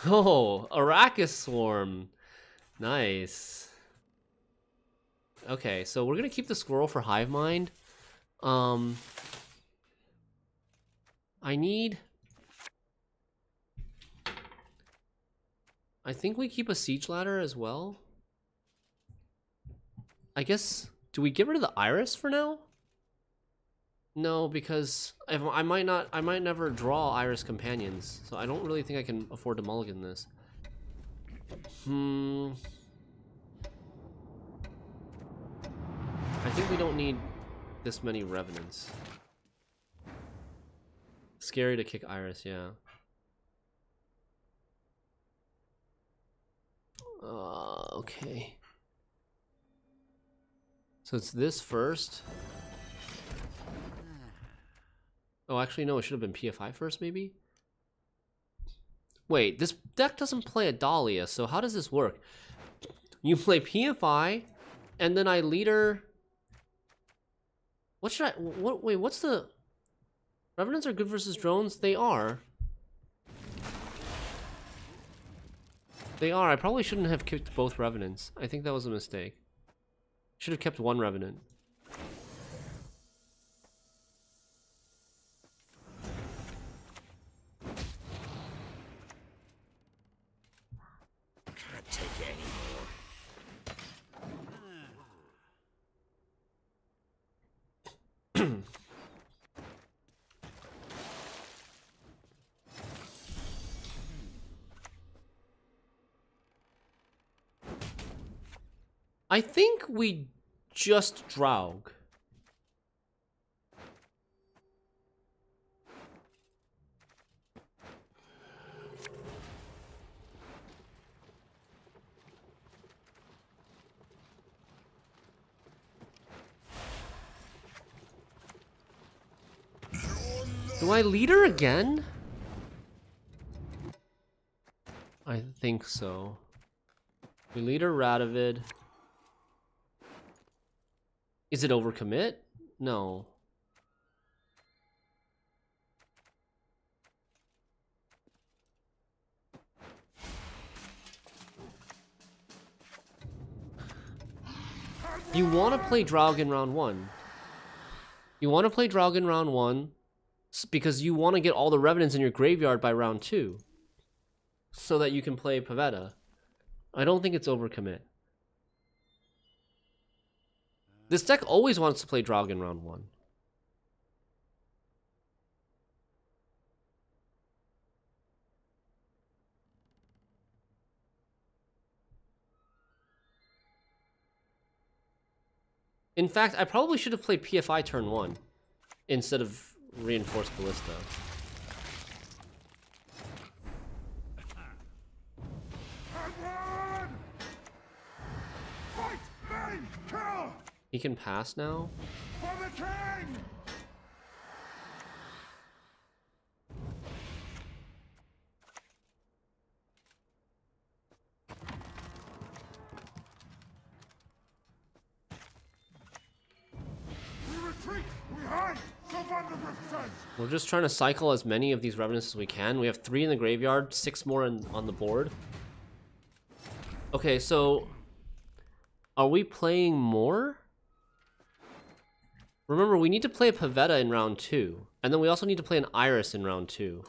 Oh, Arachas Swarm. Nice. Okay, so we're gonna keep the squirrel for Hive Mind. Um, I need. I think we keep a siege ladder as well. I guess. Do we get rid of the iris for now? No, because I, I might not. I might never draw iris companions, so I don't really think I can afford to mulligan this. Hmm. I think we don't need this many revenants. Scary to kick Iris, yeah. Uh, okay. So it's this first. Oh, actually, no, it should have been PFI first, maybe? Wait, this deck doesn't play a Dahlia, so how does this work? You play PFI, and then I leader what should I? What? Wait, what's the? Revenants are good versus drones. They are. They are. I probably shouldn't have kicked both revenants. I think that was a mistake. Should have kept one revenant. I think we just Draug. Do I lead her again? I think so. We lead her Radovid. Is it overcommit? No. You want to play Draugen round one. You want to play Draugen round one because you want to get all the Revenants in your graveyard by round two. So that you can play Pavetta. I don't think it's overcommit. This deck always wants to play Draugen round one. In fact, I probably should have played PFI turn one instead of Reinforced Ballista. He can pass now? For the king! We're just trying to cycle as many of these revenants as we can. We have three in the graveyard, six more in, on the board. Okay, so... Are we playing more? Remember, we need to play a Pavetta in round two. And then we also need to play an Iris in round two.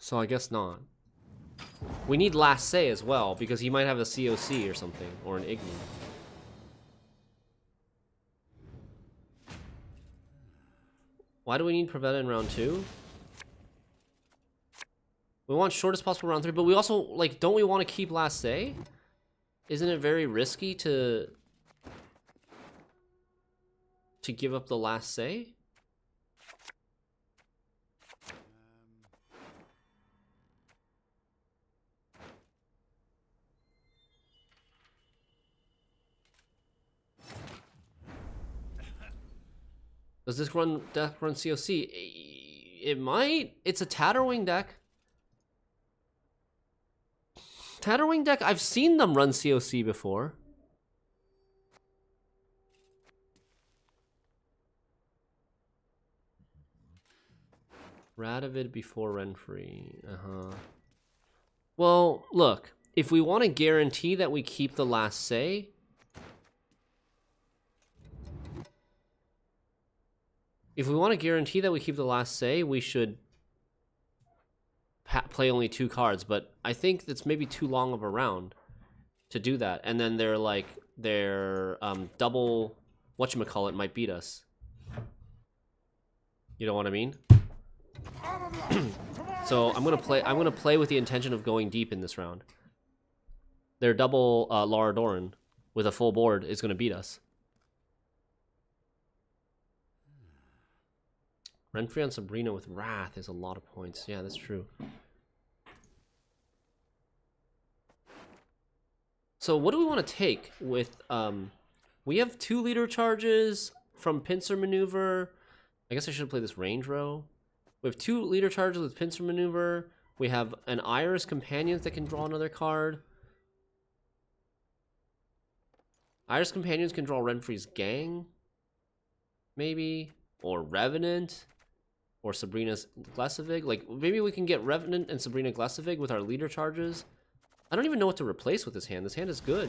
So I guess not. We need Last Say as well, because he might have a COC or something, or an Igni. Why do we need Pavetta in round two? We want shortest possible round three, but we also, like, don't we want to keep Last Say? Isn't it very risky to to give up the last say? Does this run deck run COC? It might. It's a Tatterwing deck. Tatterwing deck, I've seen them run COC before. Radovid before Renfrey. Uh-huh. Well, look, if we want to guarantee that we keep the last say, if we want to guarantee that we keep the last say, we should play only two cards. But I think that's maybe too long of a round to do that. And then they're like, their um, double whatchamacallit might beat us. You know what I mean? so I'm gonna play. I'm gonna play with the intention of going deep in this round. Their double uh, Lara Dorren with a full board is gonna beat us. Renfrey on Sabrina with Wrath is a lot of points. Yeah, that's true. So what do we want to take with, um, we have two leader charges from pincer maneuver. I guess I should play this range row. We have two leader charges with pincer maneuver. We have an Iris Companions that can draw another card. Iris Companions can draw Renfrey's Gang. Maybe. Or Revenant. Or Sabrina's Glevissig. Like, maybe we can get Revenant and Sabrina Glevissig with our leader charges. I don't even know what to replace with this hand. This hand is good.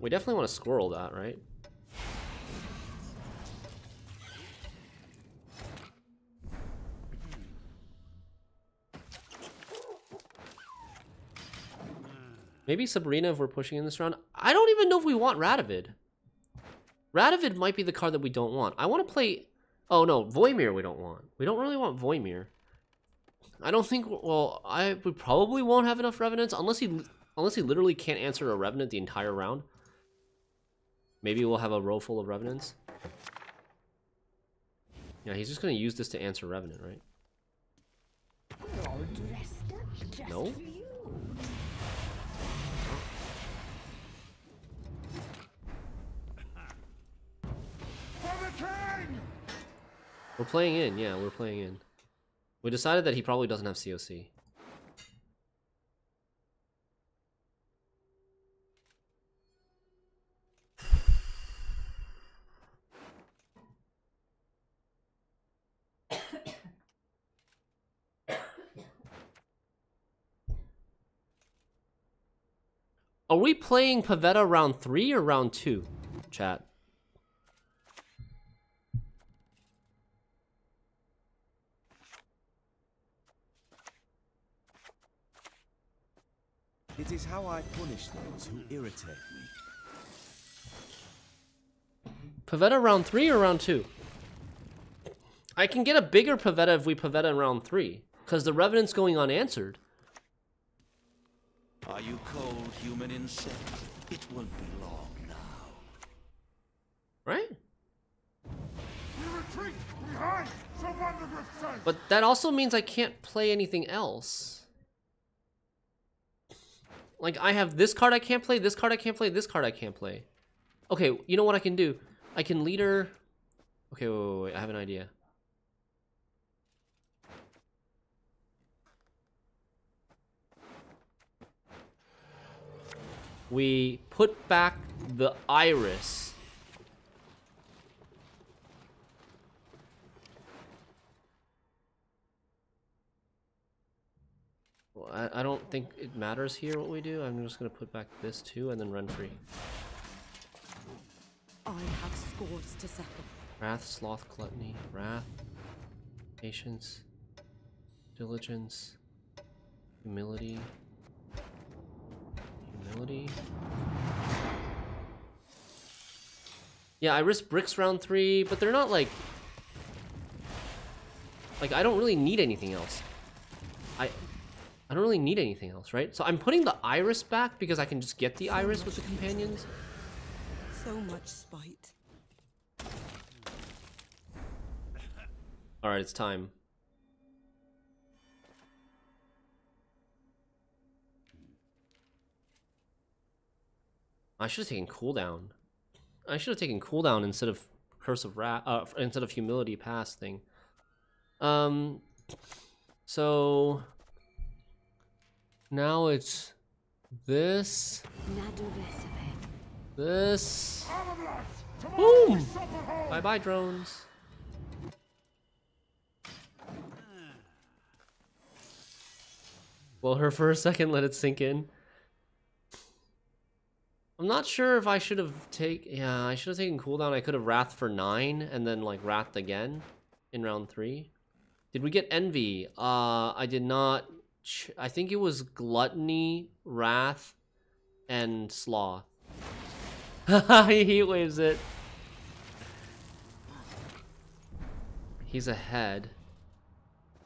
We definitely want to squirrel that, right? Maybe Sabrina if we're pushing in this round. I don't even know if we want Radovid. Radovid might be the card that we don't want. I want to play... Oh, no. Voimir we don't want. We don't really want Voimir. I don't think... Well, I we probably won't have enough Revenants unless he unless he literally can't answer a Revenant the entire round. Maybe we'll have a row full of Revenants. Yeah, he's just going to use this to answer Revenant, right? No? We're playing in, yeah, we're playing in. We decided that he probably doesn't have COC. Are we playing Pavetta round 3 or round 2, chat? It is how I punish those who irritate me. Pavetta round 3 or round 2? I can get a bigger Pavetta if we Pavetta in round 3. Because the Revenant's going unanswered. Are you cold, human insect? It won't be long now. Right? But that also means I can't play anything else. Like, I have this card I can't play, this card I can't play, this card I can't play. Okay, you know what I can do? I can leader... Okay, wait, wait, wait, I have an idea. We put back the iris I, I don't think it matters here what we do. I'm just going to put back this too and then run free. I have scores to settle. Wrath, Sloth, Gluttony, Wrath, Patience, Diligence, Humility, Humility. Yeah, I risk bricks round three, but they're not like... Like, I don't really need anything else. I I don't really need anything else, right? So I'm putting the iris back because I can just get the so iris with the companions. So much spite. Alright, it's time. I should have taken cooldown. I should have taken cooldown instead of Curse of Wrath, uh, instead of Humility Pass thing. Um, so now it's this. This. Boom! Bye bye, drones. Well, her for a second let it sink in. I'm not sure if I should have taken... Yeah, I should have taken cooldown. I could have Wrath for 9 and then, like, Wrath again in round 3. Did we get Envy? Uh, I did not Ch- I think it was gluttony, wrath, and sloth. he waves it. He's ahead.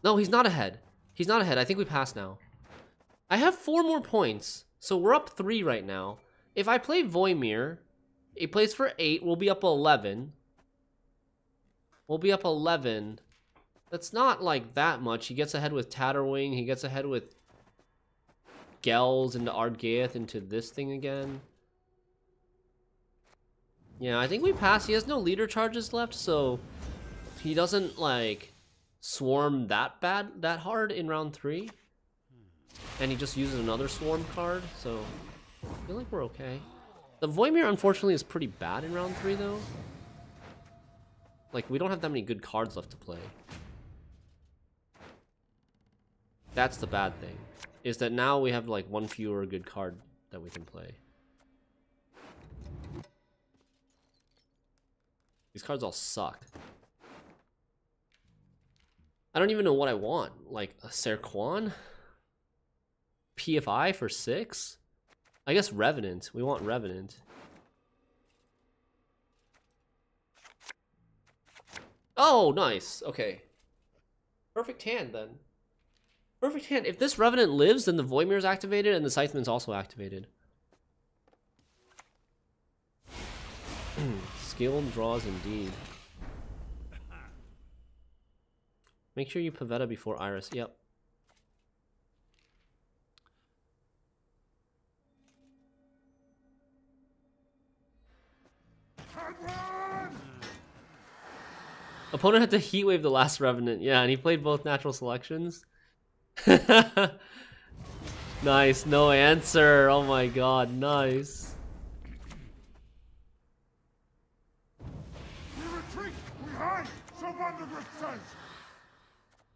No, he's not ahead. He's not ahead. I think we passed now. I have four more points, so we're up three right now. If I play Voimir, he plays for eight. We'll be up eleven. We'll be up eleven. That's not like that much. He gets ahead with Tatterwing. He gets ahead with Gels into Ardgaeth into this thing again. Yeah, I think we passed. He has no leader charges left, so he doesn't like swarm that bad that hard in round three. And he just uses another swarm card, so I feel like we're okay. The Voimir unfortunately is pretty bad in round three though. Like we don't have that many good cards left to play. That's the bad thing. Is that now we have like one fewer good card that we can play. These cards all suck. I don't even know what I want. Like a Serquan? PFI for six? I guess Revenant. We want Revenant. Oh, nice. Okay. Perfect hand then. Perfect hand. If this Revenant lives, then the Voimir is activated and the Scytheman's also activated. Hmm. Skilled draws indeed. Make sure you Pavetta before Iris. Yep. Opponent had to heat wave the last Revenant. Yeah, and he played both natural selections. nice, no answer. Oh my god, nice.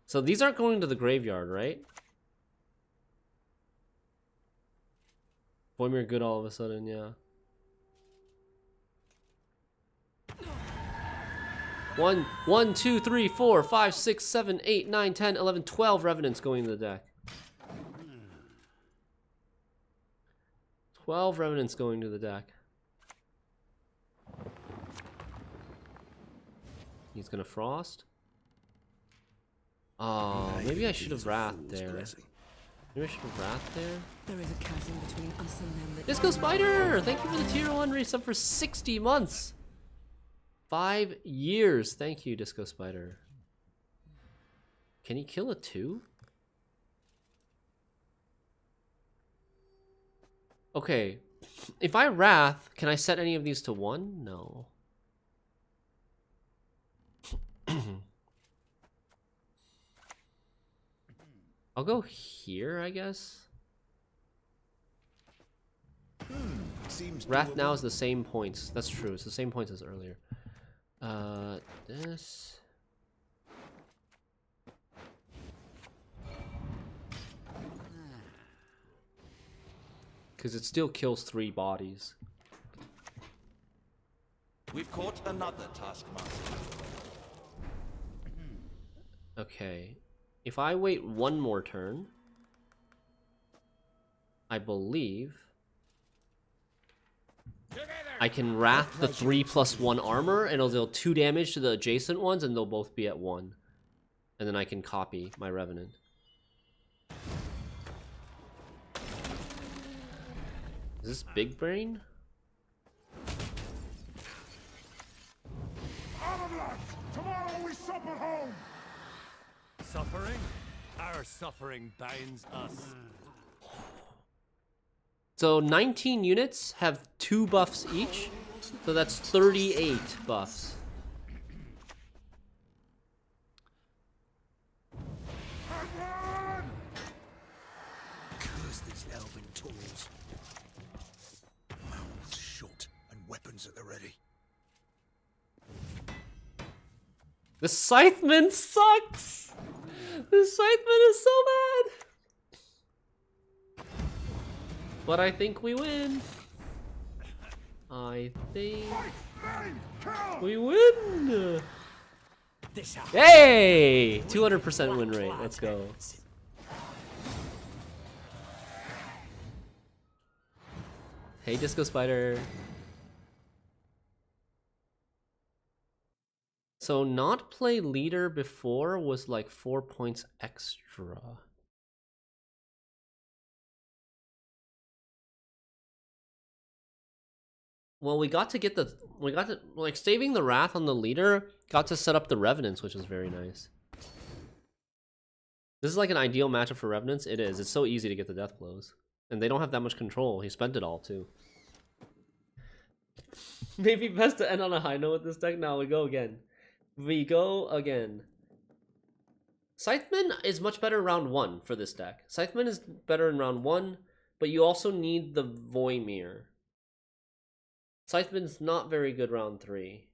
So these aren't going to the graveyard, right? Voimir good all of a sudden, yeah. One, one, two, three, four, five, six, seven, eight, nine, ten, eleven, twelve revenants going to the deck. Twelve revenants going to the deck. He's gonna frost. Oh, maybe I should have wrath there. Maybe I should have wrath there. There is a chasm between us and them that Disco Spider! Thank you for the tier 1 resub for 60 months. Five years. Thank you, Disco Spider. Can he kill a 2? Okay. If I Wrath, can I set any of these to 1? No. I'll go here, I guess. Hmm. Seems Wrath now is the same points. That's true. It's the same points as earlier. Uh, this. Because it still kills three bodies. We've caught another taskmaster. Okay. If I wait one more turn, I believe I can Wrath the 3 plus 1 armor, and it'll deal 2 damage to the adjacent ones, and they'll both be at 1. And then I can copy my Revenant. Is this Big Brain? Armor! Tomorrow we sup at home! Suffering? Our suffering binds us. So 19 units have 2 buffs each, so that's 38 buffs. Curse these elven tools. Mouths shut and weapons at the ready. The Scytheman sucks! The Scytheman is so bad! But I think we win. I think we win. Hey! 200% win rate. Let's go. Hey, Disco Spider. So not play leader before was like four points extra. Well, we got to get the we got to like saving the wrath on the leader. Got to set up the revenants, which was very nice. This is like an ideal matchup for revenants. It is. It's so easy to get the death blows, and they don't have that much control. He spent it all too. Maybe best to end on a high note with this deck. Now we go again. We go again. Scytheman is much better round one for this deck. Scytheman is better in round one, but you also need the Voimir. Scytheman's not very good round three.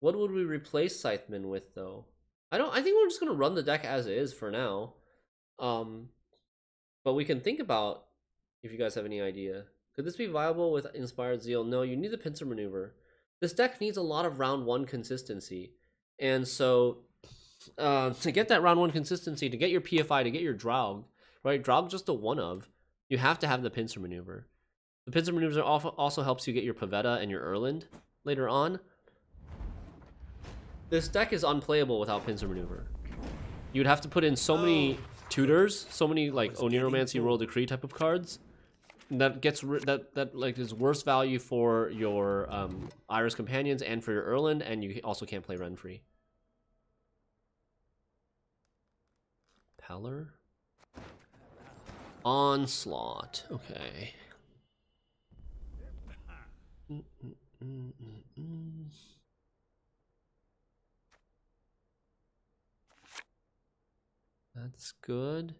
What would we replace Scytheman with though? I don't I think we're just gonna run the deck as it is for now. Um but we can think about if you guys have any idea. Could this be viable with Inspired Zeal? No, you need the pincer maneuver. This deck needs a lot of round one consistency. And so uh, to get that round one consistency, to get your PFI, to get your Draug, right? Draug just a one of, you have to have the pincer maneuver. The pincer maneuvers also also helps you get your Pavetta and your Erland later on. This deck is unplayable without pincer maneuver. You'd have to put in so many tutors, so many like Oniromancy Royal Decree type of cards that gets ri- that that like is worse value for your um, Iris companions and for your Erland, and you also can't play Renfree. Peller. Onslaught. Okay. That's good.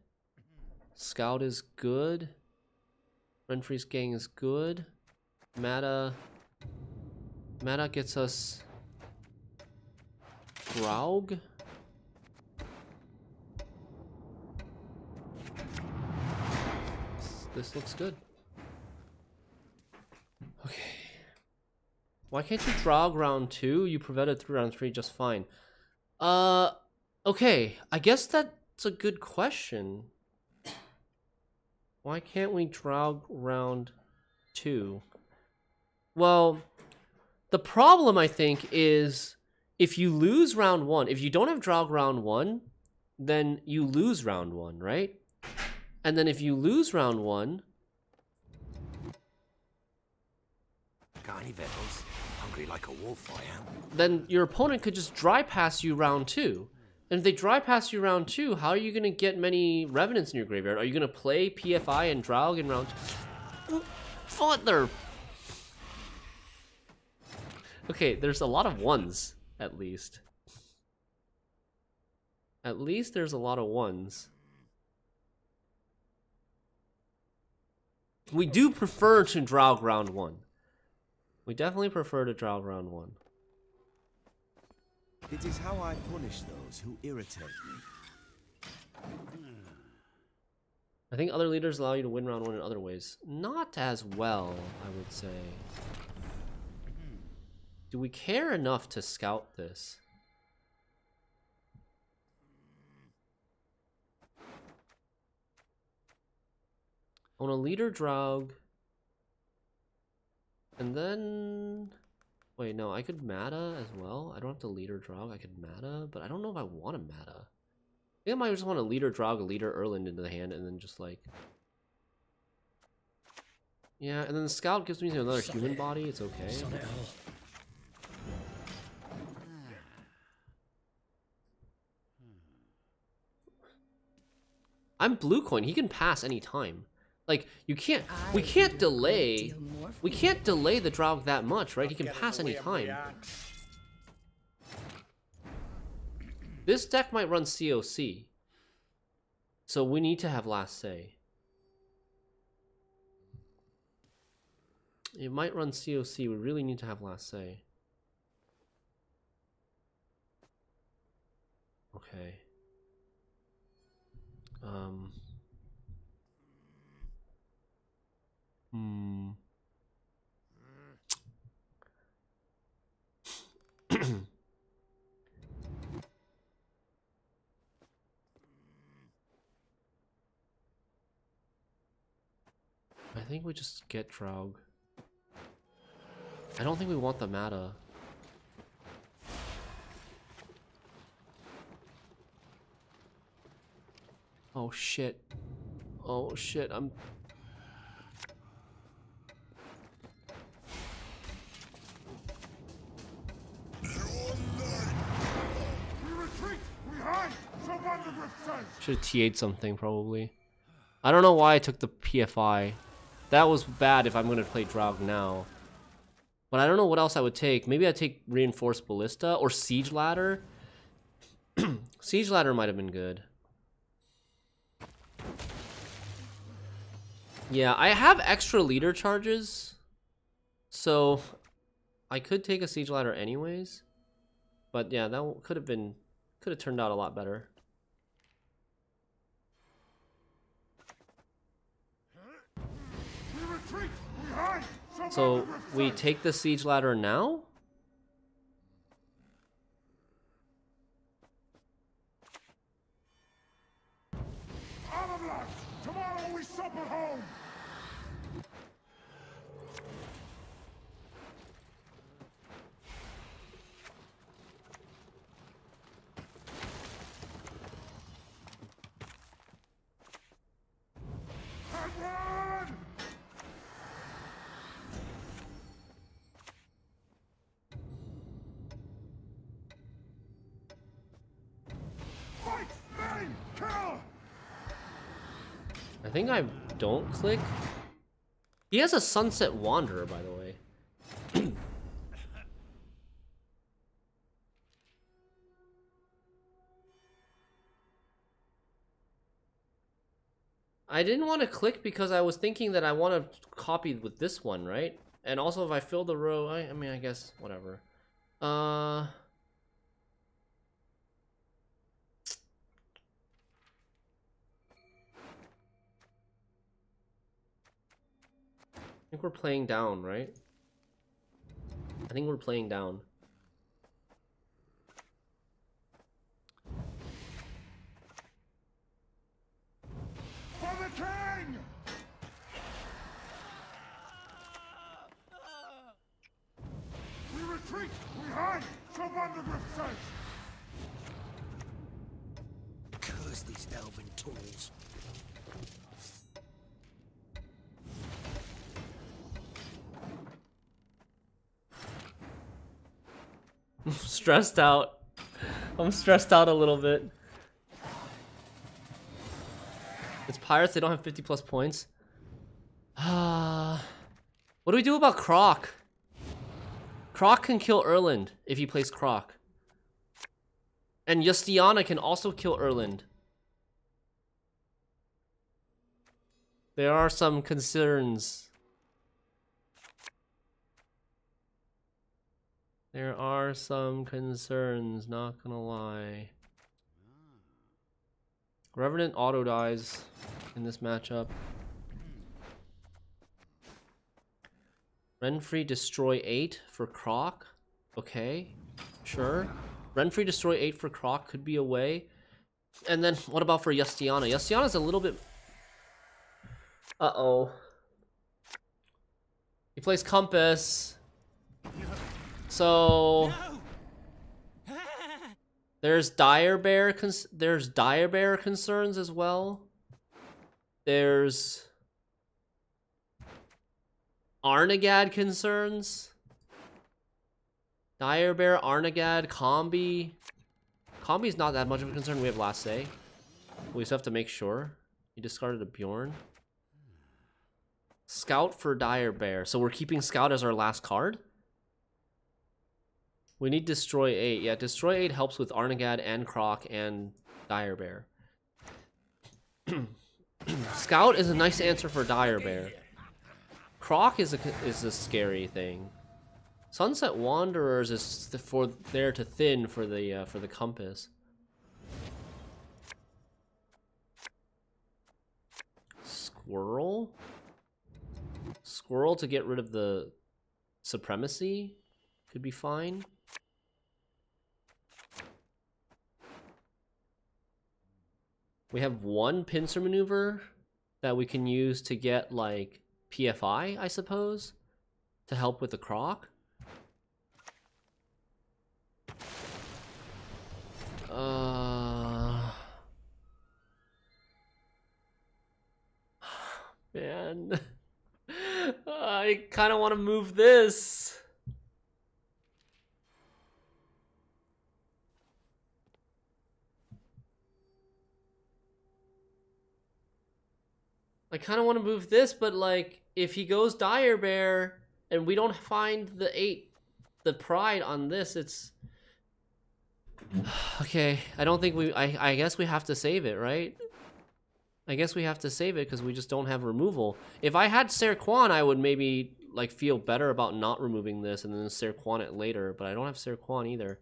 Scout is good. Renfree's gang is good. Mata. Mata gets us. Draug. This looks good. Why can't you draw round two? You prevented through round three just fine. Uh, okay. I guess that's a good question. Why can't we draw round two? Well, the problem I think is if you lose round one, if you don't have draw round one, then you lose round one, right? And then if you lose round one, any victuals? Hungry like a wolf, I am. then your opponent could just dry pass you round two. And if they dry pass you round two, how are you going to get many revenants in your graveyard? Are you going to play PFI and Draug in round two? Father! Okay, there's a lot of ones, at least. At least there's a lot of ones. We do prefer to Draug round one. We definitely prefer to Draug round one. It is how I punish those who irritate me. I think other leaders allow you to win round one in other ways. Not as well, I would say. Do we care enough to scout this? On a leader Draug. And then... Wait, no, I could Mata as well. I don't have to leader Draug. I could Mata, but I don't know if I want to Mata. I think I might just want to leader Draug, a leader Erland into the hand, and then just like... Yeah, and then the Scout gives me another human body. It's okay. I'm blue coin. He can pass any time. Like you can't. We can't need a great delay. deal more from We can't delay the Draug that much, right? He can pass any time. This deck might run COC. So we need to have last say. It might run COC. We really need to have last say. Okay. Um. Hmm. I think we just get Draug. I don't think we want the Mata. Oh shit. Oh shit, I'm Should have TA'd something, probably. I don't know why I took the PFI. That was bad if I'm going to play Draug now. But I don't know what else I would take. Maybe I'd take Reinforced Ballista or Siege Ladder. Siege Ladder might have been good. Yeah, I have extra leader charges. So I could take a Siege Ladder anyways. But yeah, that could have been could have turned out a lot better. We retreat! We hide! So, we take the siege ladder now? I I don't click. He has a Sunset Wanderer, by the way. I didn't want to click because I was thinking that I want to copy with this one, right? And also if I fill the row, I, I mean, I guess, whatever. Uh... think we're playing down, right? I think we're playing down. For the king! We retreat! We hide! Curse these elven tools. Stressed out. I'm stressed out a little bit. It's pirates, they don't have 50 plus points. Ah. what do we do about Croc? Croc can kill Erland if he plays Croc. And Justiana can also kill Erland. There are some concerns. There are some concerns, not gonna lie. Revenant auto dies in this matchup. Renfrey destroy 8 for Croc. Okay, sure. Renfrey destroy 8 for Croc could be a way. And then what about for Yustiana? Justiana's a little bit... Uh-oh. He plays Compass. So... There's dire bear there's dire bear concerns as well. There's Arnaghad concerns. Dire bear, Arnaghad, Combi. Combi's not that much of a concern. We have last say. We just have to make sure. He discarded a Bjorn. Scout for dire bear. So we're keeping Scout as our last card. We need Destroy 8. Yeah, Destroy 8 helps with Arnaghad and Croc and Dire Bear. Scout is a nice answer for Dire Bear. Croc is a, is a scary thing. Sunset Wanderers is th- for there to thin for the uh, for the compass. Squirrel? Squirrel to get rid of the supremacy could be fine. We have one pincer maneuver that we can use to get like PFI, I suppose, to help with the croc. Uh Man. I kind of want to move this. I kind of want to move this, but like, if he goes Dire Bear and we don't find the eight, the pride on this, it's okay. I don't think we. I I guess we have to save it, right? I guess we have to save it because we just don't have removal. If I had Serquan, I would maybe like feel better about not removing this and then Serquan it later, but I don't have Serquan either.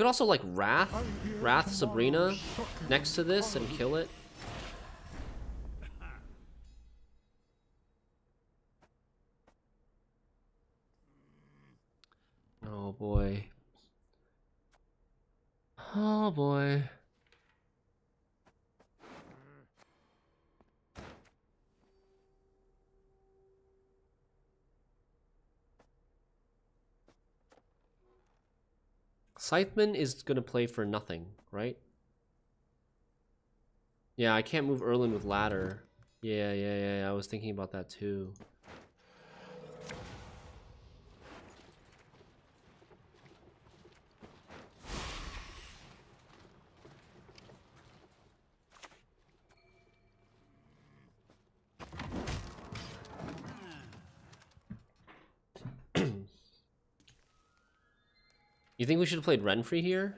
Could also like Wrath, Wrath Sabrina next to this and kill it. Oh boy. Oh boy. Scytheman is gonna play for nothing, right? Yeah, I can't move Erland with ladder. Yeah, yeah, yeah, I was thinking about that too. You think we should have played Renfrey here?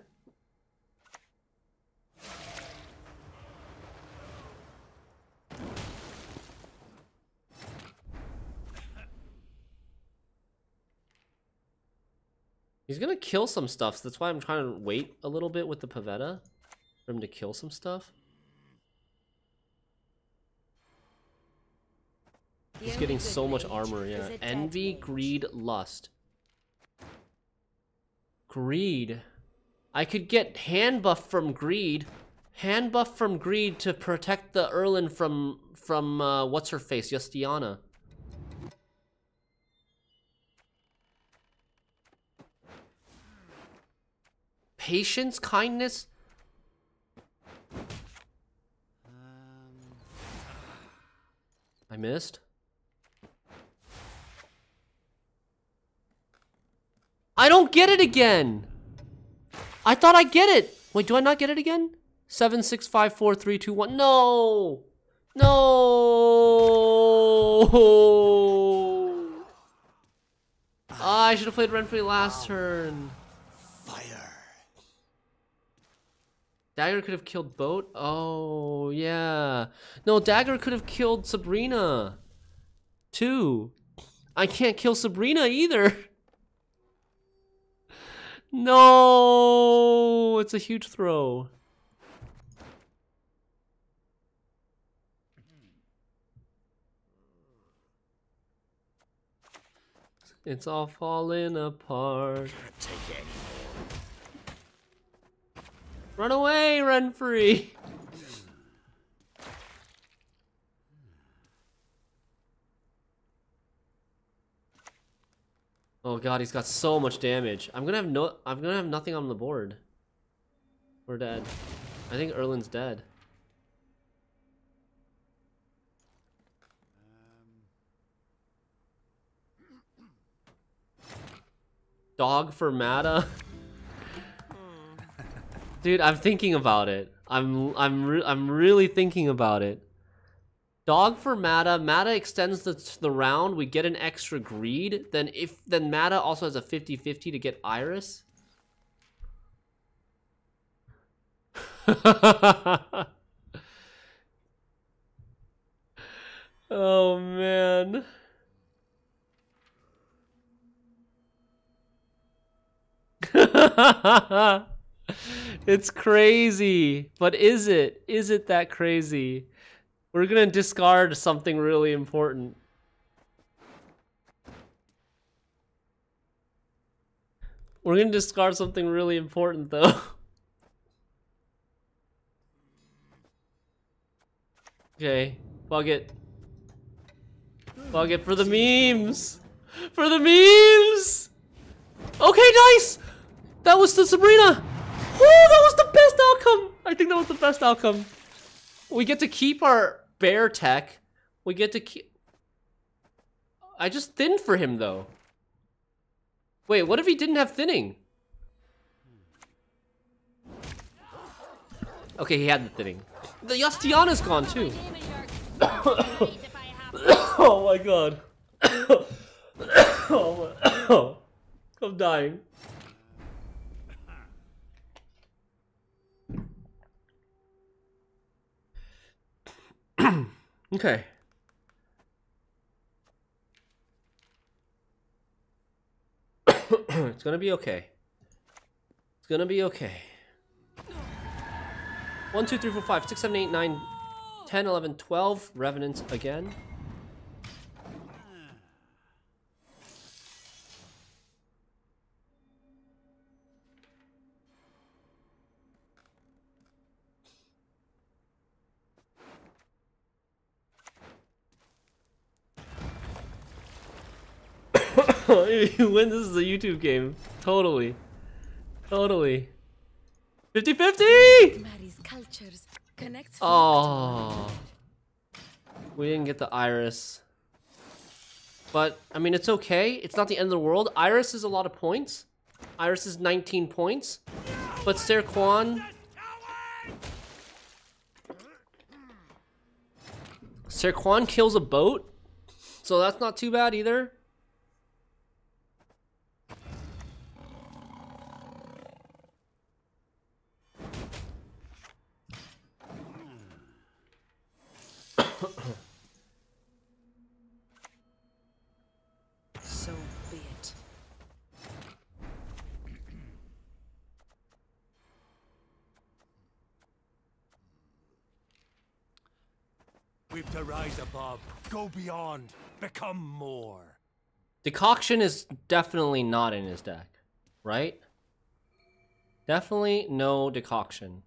He's gonna kill some stuff, so that's why I'm trying to wait a little bit with the Pavetta for him to kill some stuff. He's getting so much armor, yeah. Envy, greed, lust. Greed. I could get hand buff from greed. Hand buff from greed to protect the Erland from from uh, what's her face, Justiana. Patience, kindness. Um I missed. I don't get it again. I thought I get it. Wait, do I not get it again? Seven, six, five, four, three, two, one. No, no. Ah, I should have played Renfrey last turn. Fire. Dagger could have killed Boat. Oh yeah. No, Dagger could have killed Sabrina. Too. I can't kill Sabrina either. No, it's a huge throw. It's all falling apart. Take it anymore. Run away, run free. Oh god, he's got so much damage. I'm gonna have no I'm gonna have nothing on the board. We're dead. I think Erland's dead. Um. Dog for Mata. Hmm. Dude, I'm thinking about it. I'm I'm re I'm really thinking about it. Dog for Mata. Mata extends the, the round. We get an extra greed. Then if then Mata also has a 50-50 to get Iris. oh man. it's crazy. But is it? Is it that crazy? We're gonna discard something really important. We're gonna discard something really important though. okay, bug it. Bug it for the memes! For the memes! Okay, nice! That was the Sabrina! Oh, that was the best outcome! I think that was the best outcome. We get to keep our bear tech. We get to keep... I just thinned for him, though. Wait, what if he didn't have thinning? Okay, he had the thinning. The Yastiana's gone, too. oh my god. oh my... I'm dying. Okay. it's gonna be okay. It's gonna be okay. 1, 2, 3, 4, 5, 6, 7, 8, 9, 10, 11, 12. Revenants again. If you win, this is a YouTube game. Totally. Totally. 50-50! Marries cultures, connects Oh. We didn't get the Iris. But, I mean, it's okay. It's not the end of the world. Iris is a lot of points. Iris is 19 points. But Serquan... Serquan kills a boat. So that's not too bad either. So be it. We've to rise above, go beyond, become more. Decoction is definitely not in his deck, right? Definitely no decoction.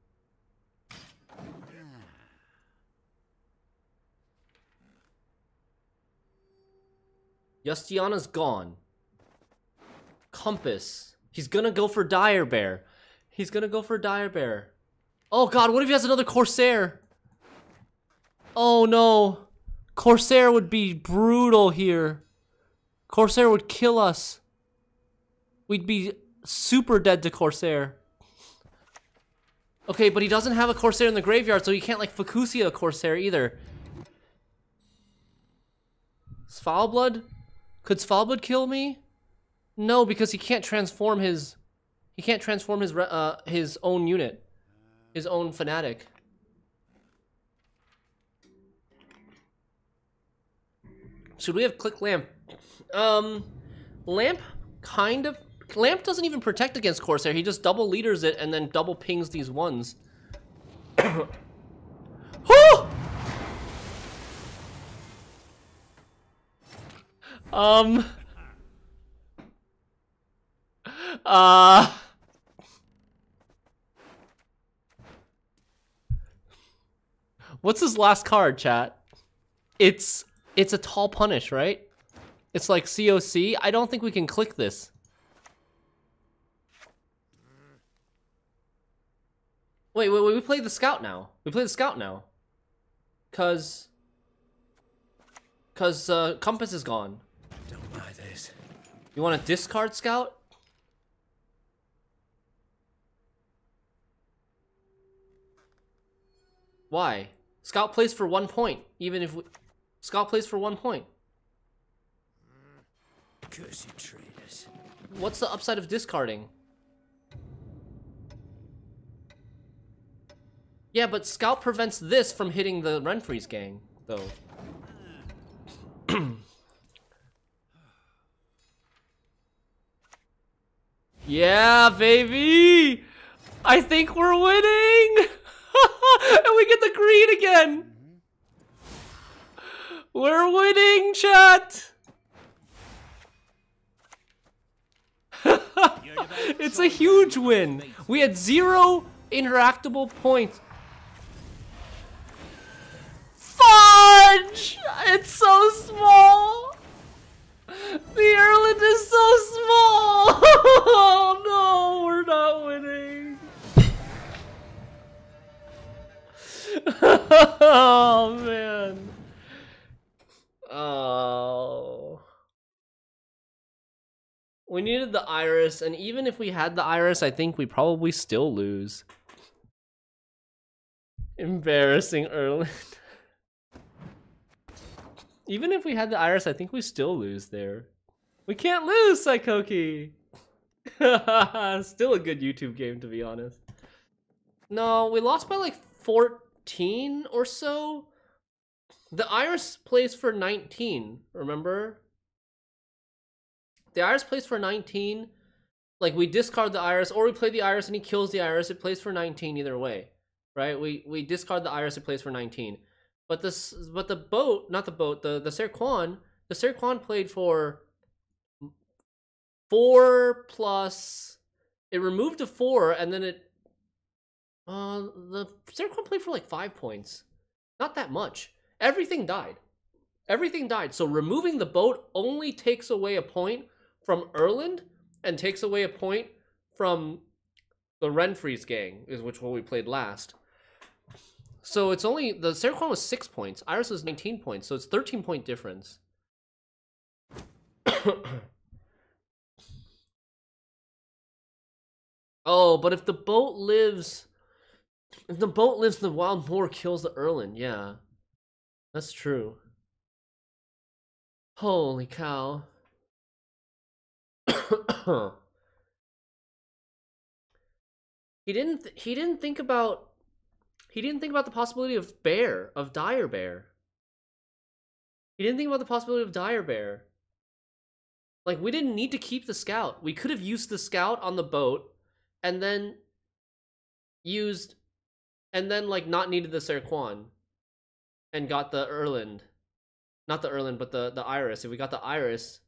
Justiana's gone. Compass. He's gonna go for Dire Bear. He's gonna go for Dire Bear. Oh god, what if he has another Corsair? Oh no. Corsair would be brutal here. Corsair would kill us. We'd be super dead to Corsair. Okay, but he doesn't have a Corsair in the graveyard, so he can't like Fukusia Corsair either. Svalblod? Could Svalblod kill me? No, because he can't transform his... He can't transform his uh, his own unit. His own fanatic. Should we have click lamp? Um, lamp kind of. Lamp doesn't even protect against Corsair. He just double leaders it and then double pings these ones. Whew! um. Uh. What's his last card, chat? It's it's a tall punish, right? It's like COC. I don't think we can click this. Wait, wait, wait, we play the scout now. We play the scout now. Cause... Cause, uh, compass is gone. Don't buy this. You want to discard scout? Why? Scout plays for one point, even if we... Scout plays for one point. Cursed traitors. What's the upside of discarding? Yeah, but Scout prevents this from hitting the Renfri's gang, though. Yeah, baby! I think we're winning! and we get the green again! We're winning, chat! it's a huge win! We had zero interactable points. Fudge! It's so small! The Erland is so small! Oh no, we're not winning. oh man. Oh. We needed the iris, and even if we had the iris, I think we probably still lose. Embarrassing Erland. Even if we had the iris, I think we still lose there. We can't lose, Psychoki! still a good YouTube game, to be honest. No, we lost by like 14 or so. The iris plays for 19, remember? The iris plays for 19. Like, we discard the iris, or we play the iris and he kills the iris. It plays for 19 either way, right? We, we discard the iris, it plays for 19. But this, but the boat, not the boat, the the Serquan, the Serquan played for four plus. It removed a four, and then it. Uh, the Serquan played for like five points, not that much. Everything died. Everything died. So removing the boat only takes away a point from Erland and takes away a point from the Renfri's gang, is which one we played last. So it's only the Serquan was six points. Iris was 19 points, so it's 13 point difference. oh, but if the boat lives, if the boat lives, the wild boar kills the Erland. Yeah, that's true. Holy cow. he didn't. He didn't think about he didn't think about the possibility of bear, of dire bear. He didn't think about the possibility of dire bear. Like, we didn't need to keep the scout. We could have used the scout on the boat and then used, and then, like, not needed the Serquan and got the Erland. Not the Erland, but the, the Iris. If we got the Iris,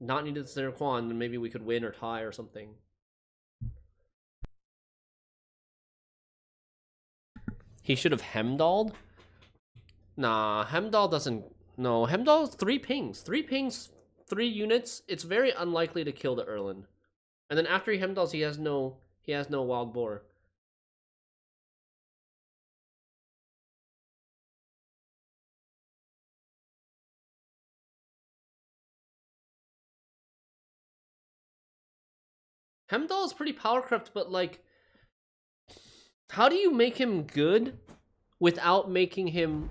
not needed the Serquan, then maybe we could win or tie or something. He should have Hemdalled? Nah, Hemdall doesn't... No, Hemdall's three pings. Three pings, three units. It's very unlikely to kill the Erland. And then after he Hemdalls, he has no... He has no Wild Boar. Hemdall is pretty power crept, but like how do you make him good without making him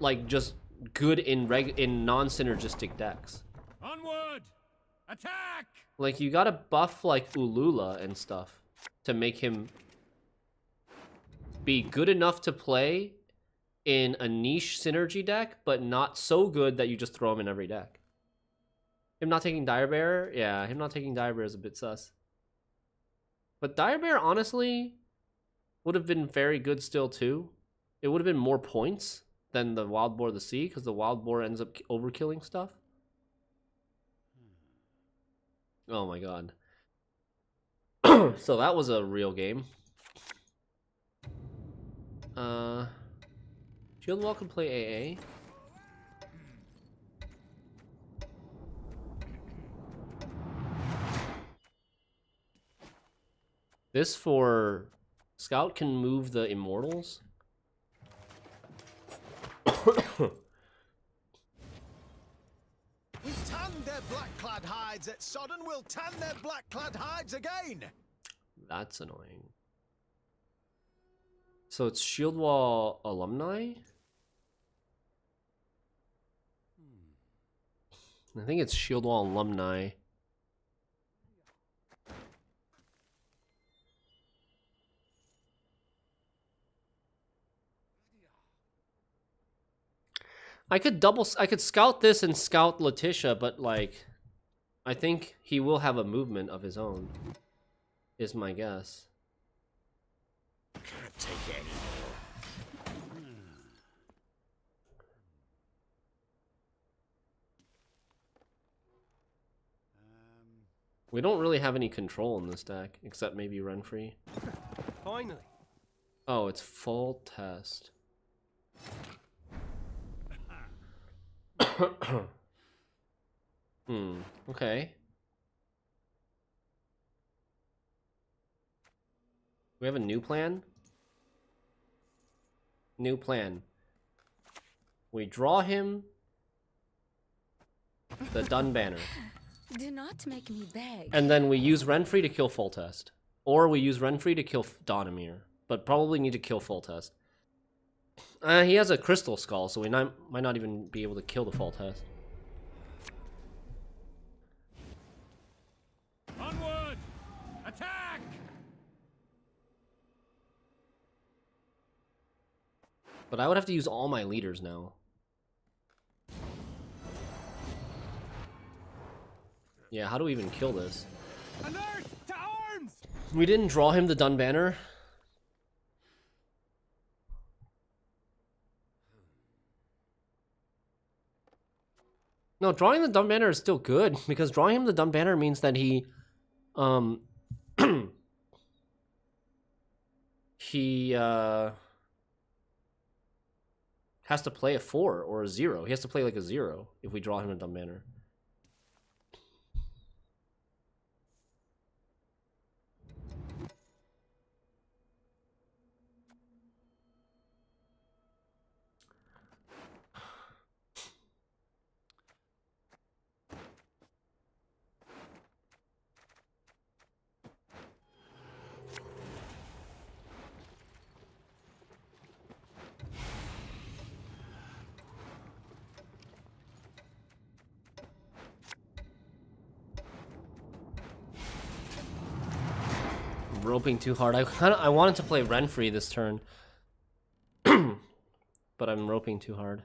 like just good in reg in non-synergistic decks? Onward! Attack! Like you gotta buff like Ulula and stuff to make him be good enough to play in a niche synergy deck, but not so good that you just throw him in every deck. Him not taking Dire Bear, yeah, him not taking Dire Bear is a bit sus. But Dire Bear, honestly, would have been very good still too. It would have been more points than the Wild Boar of the Sea because the Wild Boar ends up overkilling stuff. Oh my god. so that was a real game. Uh, Shield Wall can play AA. This for Scout can move the immortals. We tanned their black-clad hides at Sodden, we'll tan their black-clad hides again! That's annoying. So it's Shield Wall alumni? Hmm. I think it's Shield Wall alumni. I could double I could scout this and scout Letitia, but like I think he will have a movement of his own. Is my guess. Can't take any more. Hmm. We don't really have any control in this deck, except maybe Renfri. Finally. Oh, it's full test. hmm, okay. We have a new plan? New plan. We draw him the Dun Banner. Do not make me beg. And then we use Renfri to kill Full Test. Or we use Renfri to kill Donamir. But probably need to kill Full Test. Uh, he has a Crystal Skull, so we not, might not even be able to kill the fault Test. Onward! Attack! But I would have to use all my leaders now. Yeah, how do we even kill this? Alert! To arms! We didn't draw him the Dun Banner. No, drawing the Dun Banner is still good because drawing him the Dun Banner means that he, um, he uh has to play a four or a zero. He has to play like a zero if we draw him a Dun Banner. Roping too hard. I kind of I wanted to play Renfri this turn, but I'm roping too hard.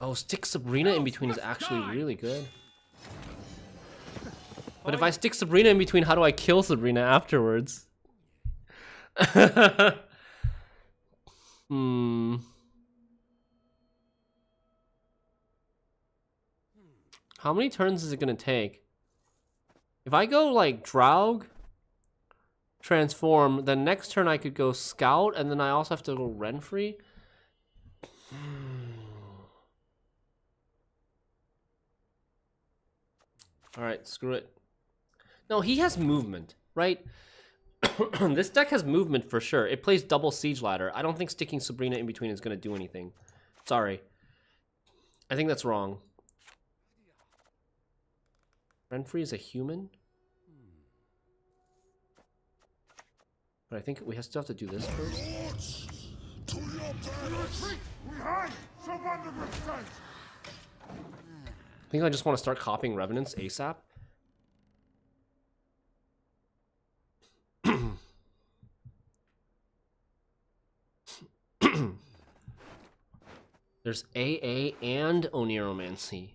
Oh, stick Sabrina in between is actually really good. But if I stick Sabrina in between, how do I kill Sabrina afterwards? hmm. How many turns is it gonna take? If I go like Draug, transform, then next turn I could go Scout, and then I also have to go Renfri. Alright, screw it. No, he has movement, right? this deck has movement for sure. It plays double Siege Ladder. I don't think sticking Sabrina in between is going to do anything. Sorry. I think that's wrong. Renfri is a human? But I think we have still have to do this first. To your! I think I just want to start copying Revenants ASAP. There's AA and Oniromancy.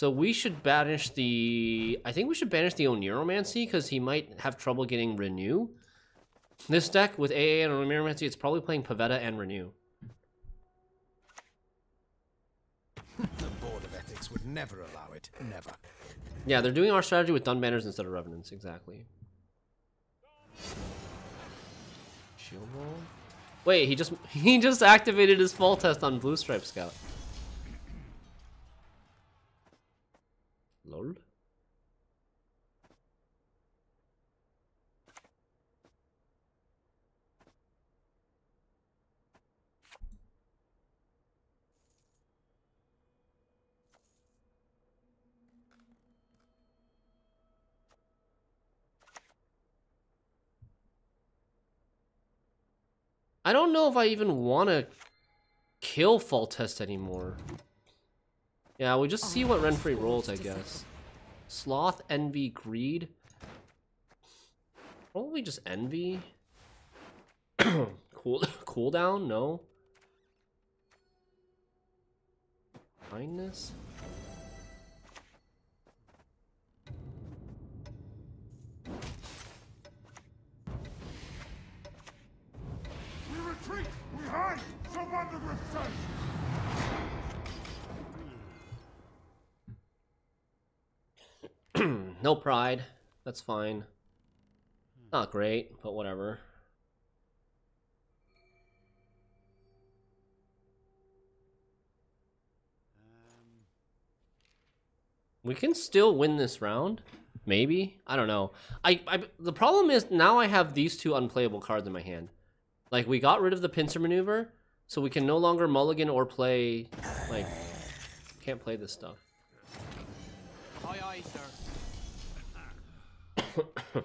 So we should banish the... I think we should banish the Oniromancy because he might have trouble getting Renew. This deck with AA and Oniromancy, it's probably playing Pavetta and Renew. The Board of Ethics would never allow it. Never. Yeah, they're doing our strategy with Dun Banners instead of Revenants, exactly. Shield wall? Wait, he just he just activated his fall test on Blue Stripe Scout. Lol. I don't know if I even want to kill Fall Test anymore. Yeah, we just see what Renfri rolls, I guess. Sloth, Envy, Greed. Probably just Envy. cool cooldown? No. Kindness? We retreat! We hide! Surrender with sense! No pride. That's fine. Not great, but whatever. Um. We can still win this round. Maybe. I don't know. I, I the problem is now I have these two unplayable cards in my hand. Like we got rid of the pincer maneuver, so we can no longer mulligan or play like can't play this stuff. Aye, aye, sir.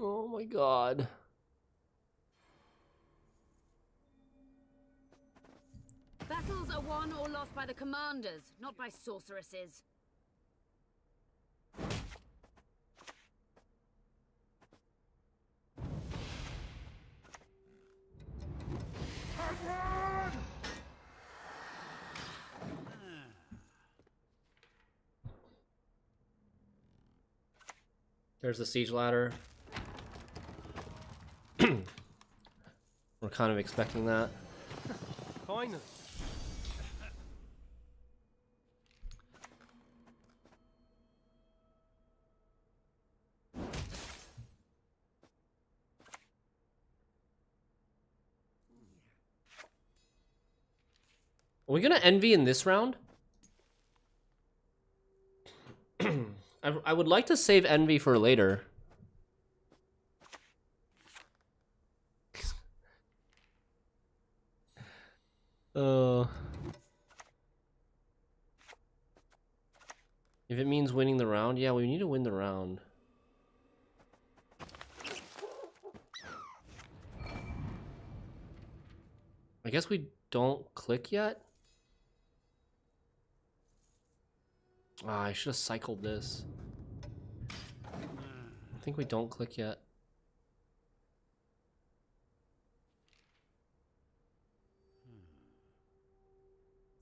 Oh my god. Battles are won or lost by the commanders, not by sorceresses. There's the siege ladder. We're kind of expecting that. Finally. Are we gonna envy in this round? I, I would like to save envy for later. Uh, if it means winning the round, yeah, we need to win the round. I guess we don't click yet. Ah, I should have cycled this. I think we don't click yet.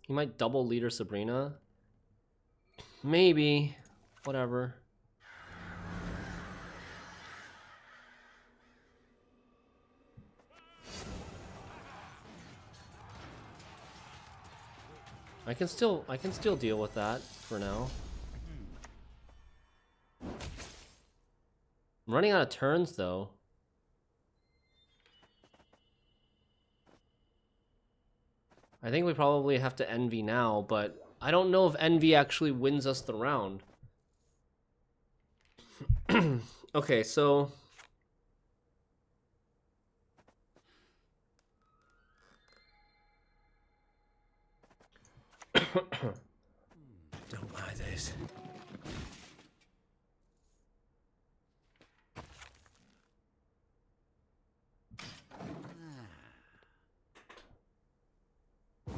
He might double leader Sabrina. Maybe. Whatever. I can still I can still deal with that for now. I'm running out of turns though. I think we probably have to envy now, but I don't know if envy actually wins us the round. okay, so Don't buy this.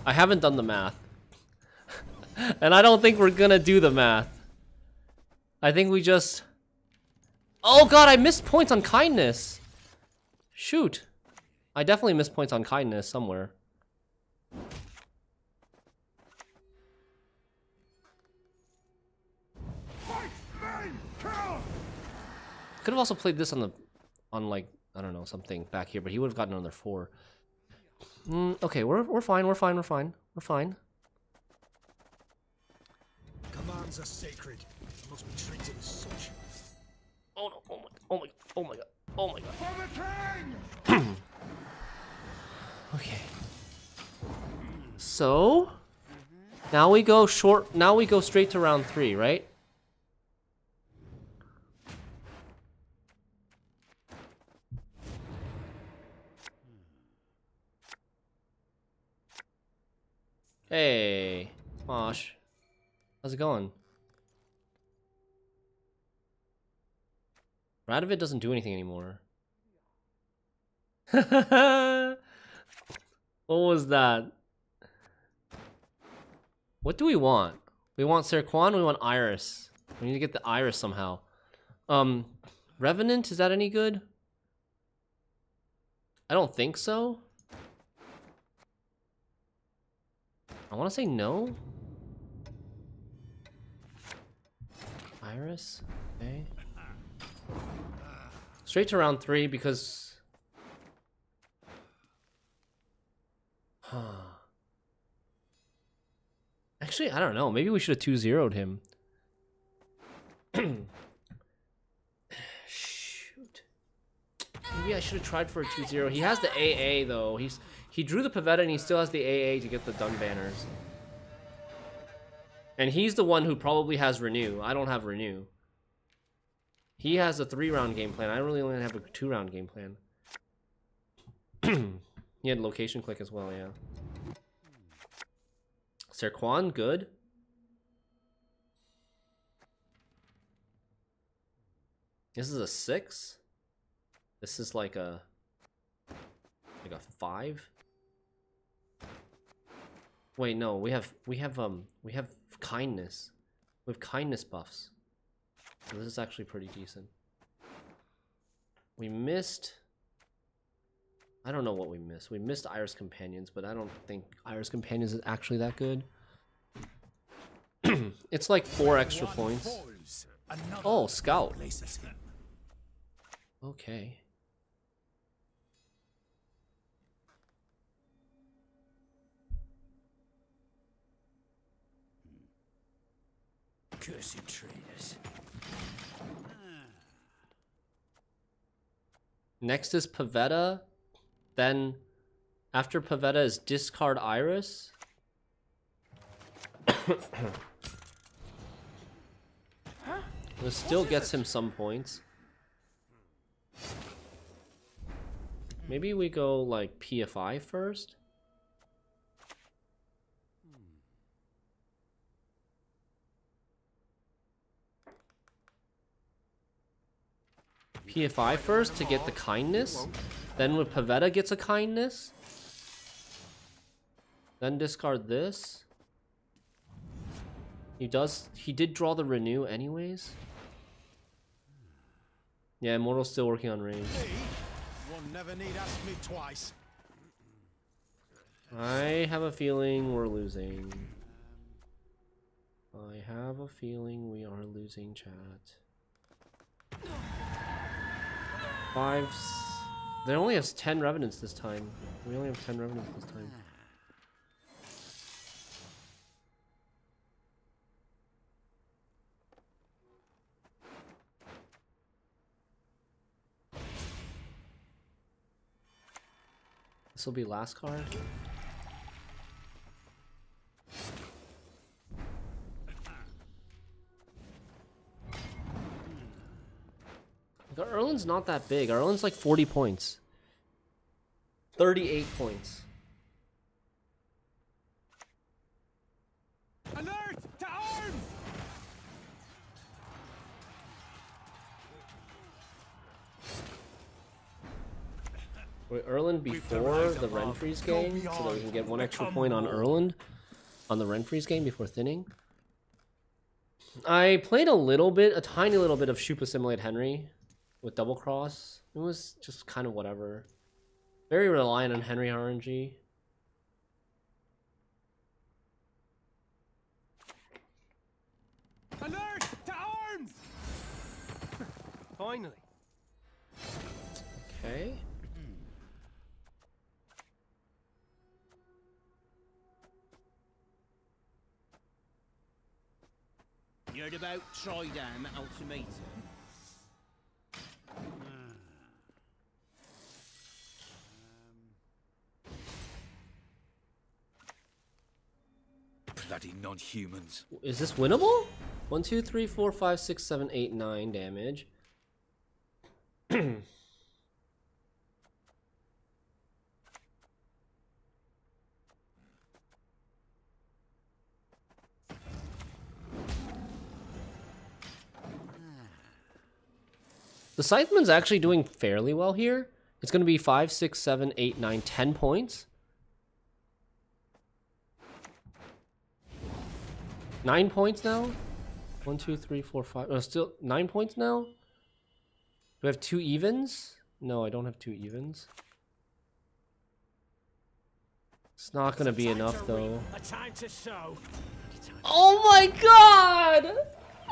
I haven't done the math. and I don't think we're gonna do the math. I think we just... Oh god, I missed points on kindness! Shoot. I definitely missed points on kindness somewhere. Could have also played this on the... On like, I don't know, something back here, but he would have gotten another four. Mm, okay, we're, we're fine, we're fine, we're fine. We're fine. Commands are sacred. Must be treated as such. Oh no, oh my, oh my, oh my god, oh my god. For the king! Okay. So now we go short. Now we go straight to round three, right? It going? Radovid doesn't do anything anymore. what was that? What do we want? We want Serquan, we want Iris. We need to get the Iris somehow. Um, Revenant, is that any good? I don't think so. I want to say no. Iris, okay. Straight to round three because. Huh. Actually, I don't know. Maybe we should have 2 0'd him. Shoot. Maybe I should have tried for a 2 0. He has the AA, though. He's He drew the Pavetta and he still has the AA to get the Dun banners. And he's the one who probably has Renew. I don't have Renew. He has a three round game plan. I really only have a two round game plan. he had location click as well, yeah. Serquan, good. This is a six. This is like a like a five. Wait, no, we have we have um we have kindness. Have kindness buffs. So this is actually pretty decent. We missed I don't know what we missed. We missed Iris Companions, but I don't think Iris Companions is actually that good. it's like four extra points. Oh, Scout. Okay. Cursed traitors. Next is Pavetta. Then after Pavetta is discard Iris. this still gets him some points. Maybe we go like PFI first. PFI first to get the kindness. Then when Pavetta gets a kindness. Then discard this. He does he did draw the renew anyways. Yeah, Immortal's still working on range. Never need ask me twice. I have a feeling we're losing. I have a feeling we are losing chat. Five. They only has 10 revenants this time. We only have 10 revenants this time. This will be last card. Erland's not that big. Erland's like 40 points. 38 points. Alert! To arms! Wait, Erland before the above, Renfri's game, so that we can get one extra point on. Erland on the Renfri's game before thinning. I played a little bit, a tiny little bit of Shupa Simulate Henry with Double Cross. It was just kind of whatever. Very reliant on Henry RNG. Alert! To arms! Finally. Okay. You heard about Tridam Ultimatum? Bloody non-humans. Is this winnable? One, two, three, four, five, six, seven, eight, nine damage. The Scytheman's actually doing fairly well here. It's going to be five, six, seven, eight, nine, ten points. Nine points now? One, two, three, four, five. Oh, still nine points now? Do I have two evens? No, I don't have two evens. It's not gonna be enough though. A time to sow. Oh my god!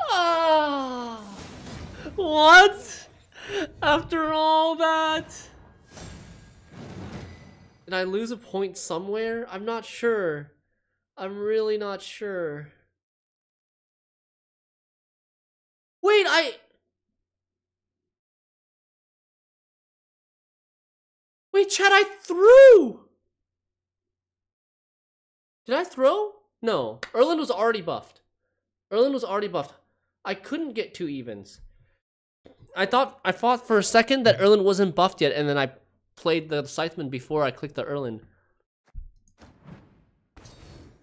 Ah, what? After all that? Did I lose a point somewhere? I'm not sure. I'm really not sure. Wait, I... Wait, Chad, I threw! Did I throw? No. Erland was already buffed. Erland was already buffed. I couldn't get two evens. I thought I thought for a second that Erland wasn't buffed yet, and then I played the Scytheman before I clicked the Erland.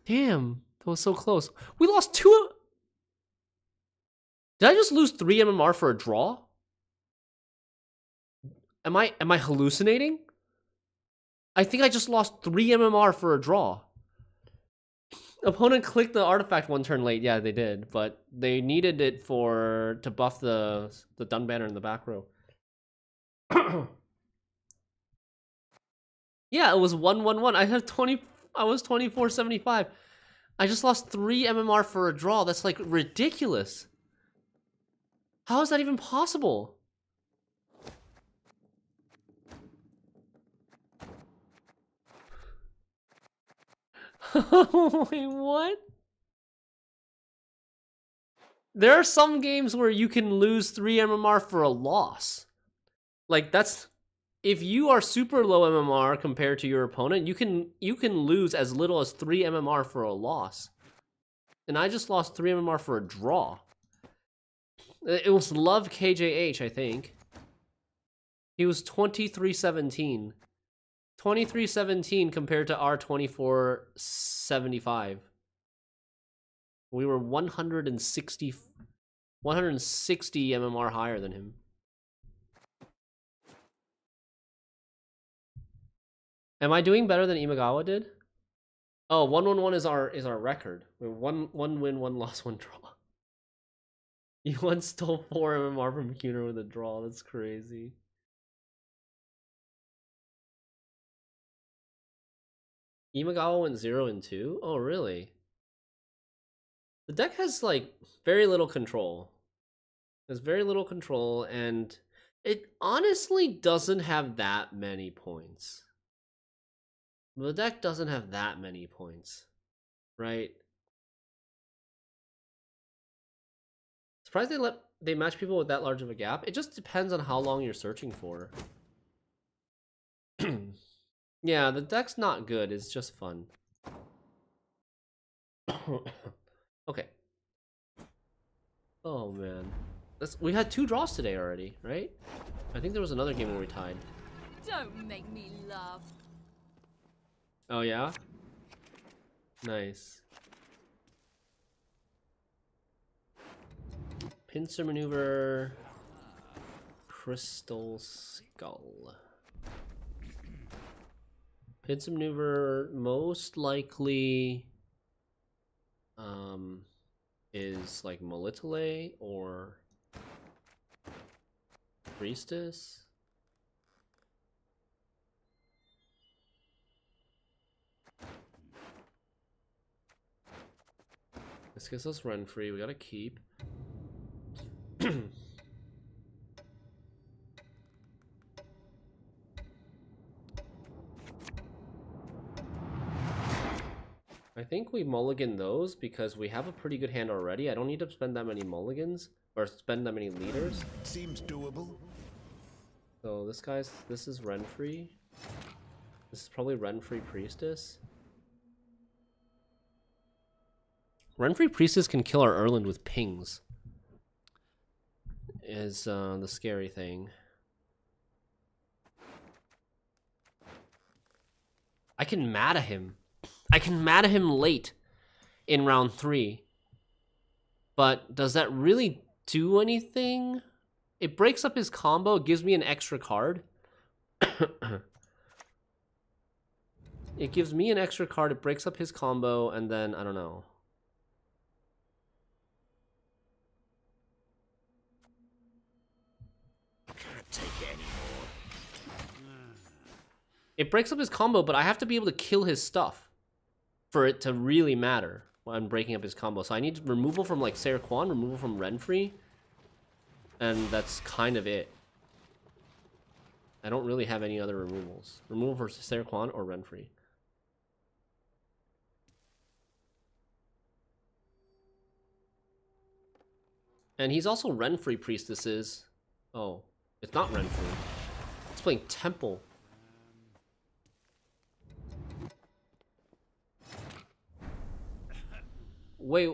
Damn, that was so close. We lost two. Did I just lose three MMR for a draw? Am I am I hallucinating? I think I just lost three MMR for a draw. Opponent clicked the artifact one turn late. Yeah, they did, but they needed it for to buff the the dun banner in the back row. yeah, it was one one one. I had twenty. I was twenty four seventy five. I just lost three MMR for a draw. That's like ridiculous. How is that even possible? Wait, what? There are some games where you can lose 3 MMR for a loss. Like that's if you are super low MMR compared to your opponent, you can you can lose as little as 3 MMR for a loss. And I just lost 3 MMR for a draw. Uh, it was Love KJH, I think. He was 2317. 2317 compared to our 2475. We were 160 160 MMR higher than him. Am I doing better than Imagawa did? Oh, 111 is our is our record. We're one one win, one loss, one draw. You once stole 4 MMR from Cuner with a draw. That's crazy. Imagawa went 0 and 2? Oh, really? The deck has, like, very little control. There's very little control, and it honestly doesn't have that many points. The deck doesn't have that many points, right? Surprised they let they match people with that large of a gap. It just depends on how long you're searching for. yeah, the deck's not good. It's just fun. okay. Oh man, That's, we had two draws today already, right? I think there was another game where we tied. Don't make me laugh. Oh yeah. Nice. Pincer maneuver. Crystal skull. Pincer maneuver most likely um is like Molitale or Priestess. This gets us run free. We gotta keep. I think we mulligan those because we have a pretty good hand already. I don't need to spend that many mulligans or spend that many leaders. Seems doable. So this guy's this is Renfri. This is probably Renfri Priestess. Renfri Priestess can kill our Erland with pings. Is uh, the scary thing. I can mata him. I can mata him late in round three. But does that really do anything? It breaks up his combo, gives me an extra card. it gives me an extra card, it breaks up his combo, and then, I don't know. It breaks up his combo, but I have to be able to kill his stuff for it to really matter when I'm breaking up his combo. So I need removal from like Sarah Kwan, removal from Renfri, and that's kind of it. I don't really have any other removals. Removal for Sarah Kwan or Renfri. And he's also Renfri priestesses. Oh, it's not Renfri. It's playing Temple. Wait.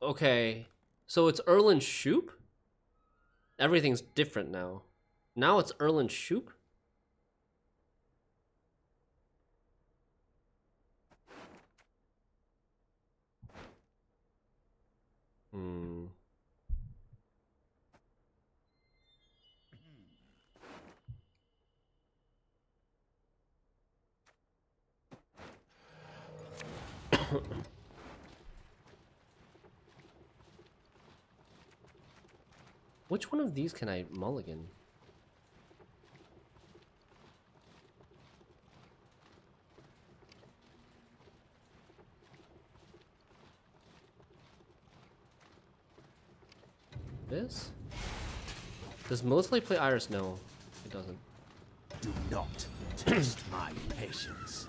Okay. So it's Erland Shupe? Everything's different now. Now it's Erland Shupe? Hmm. Which one of these can I mulligan? This? Does mostly play Iris? No, it doesn't. Do not test my patience.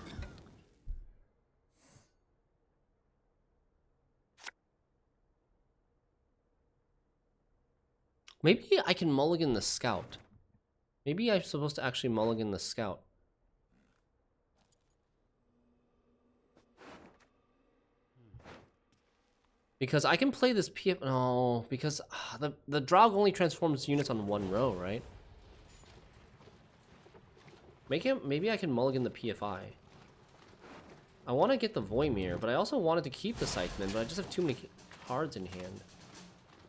Maybe I can mulligan the scout. Maybe I'm supposed to actually mulligan the scout. Because I can play this PF... No, because uh, the, the Draug only transforms units on one row, right? Make him, maybe I can mulligan the PFI. I want to get the Voimir, but I also wanted to keep the Scytheman, but I just have too many cards in hand.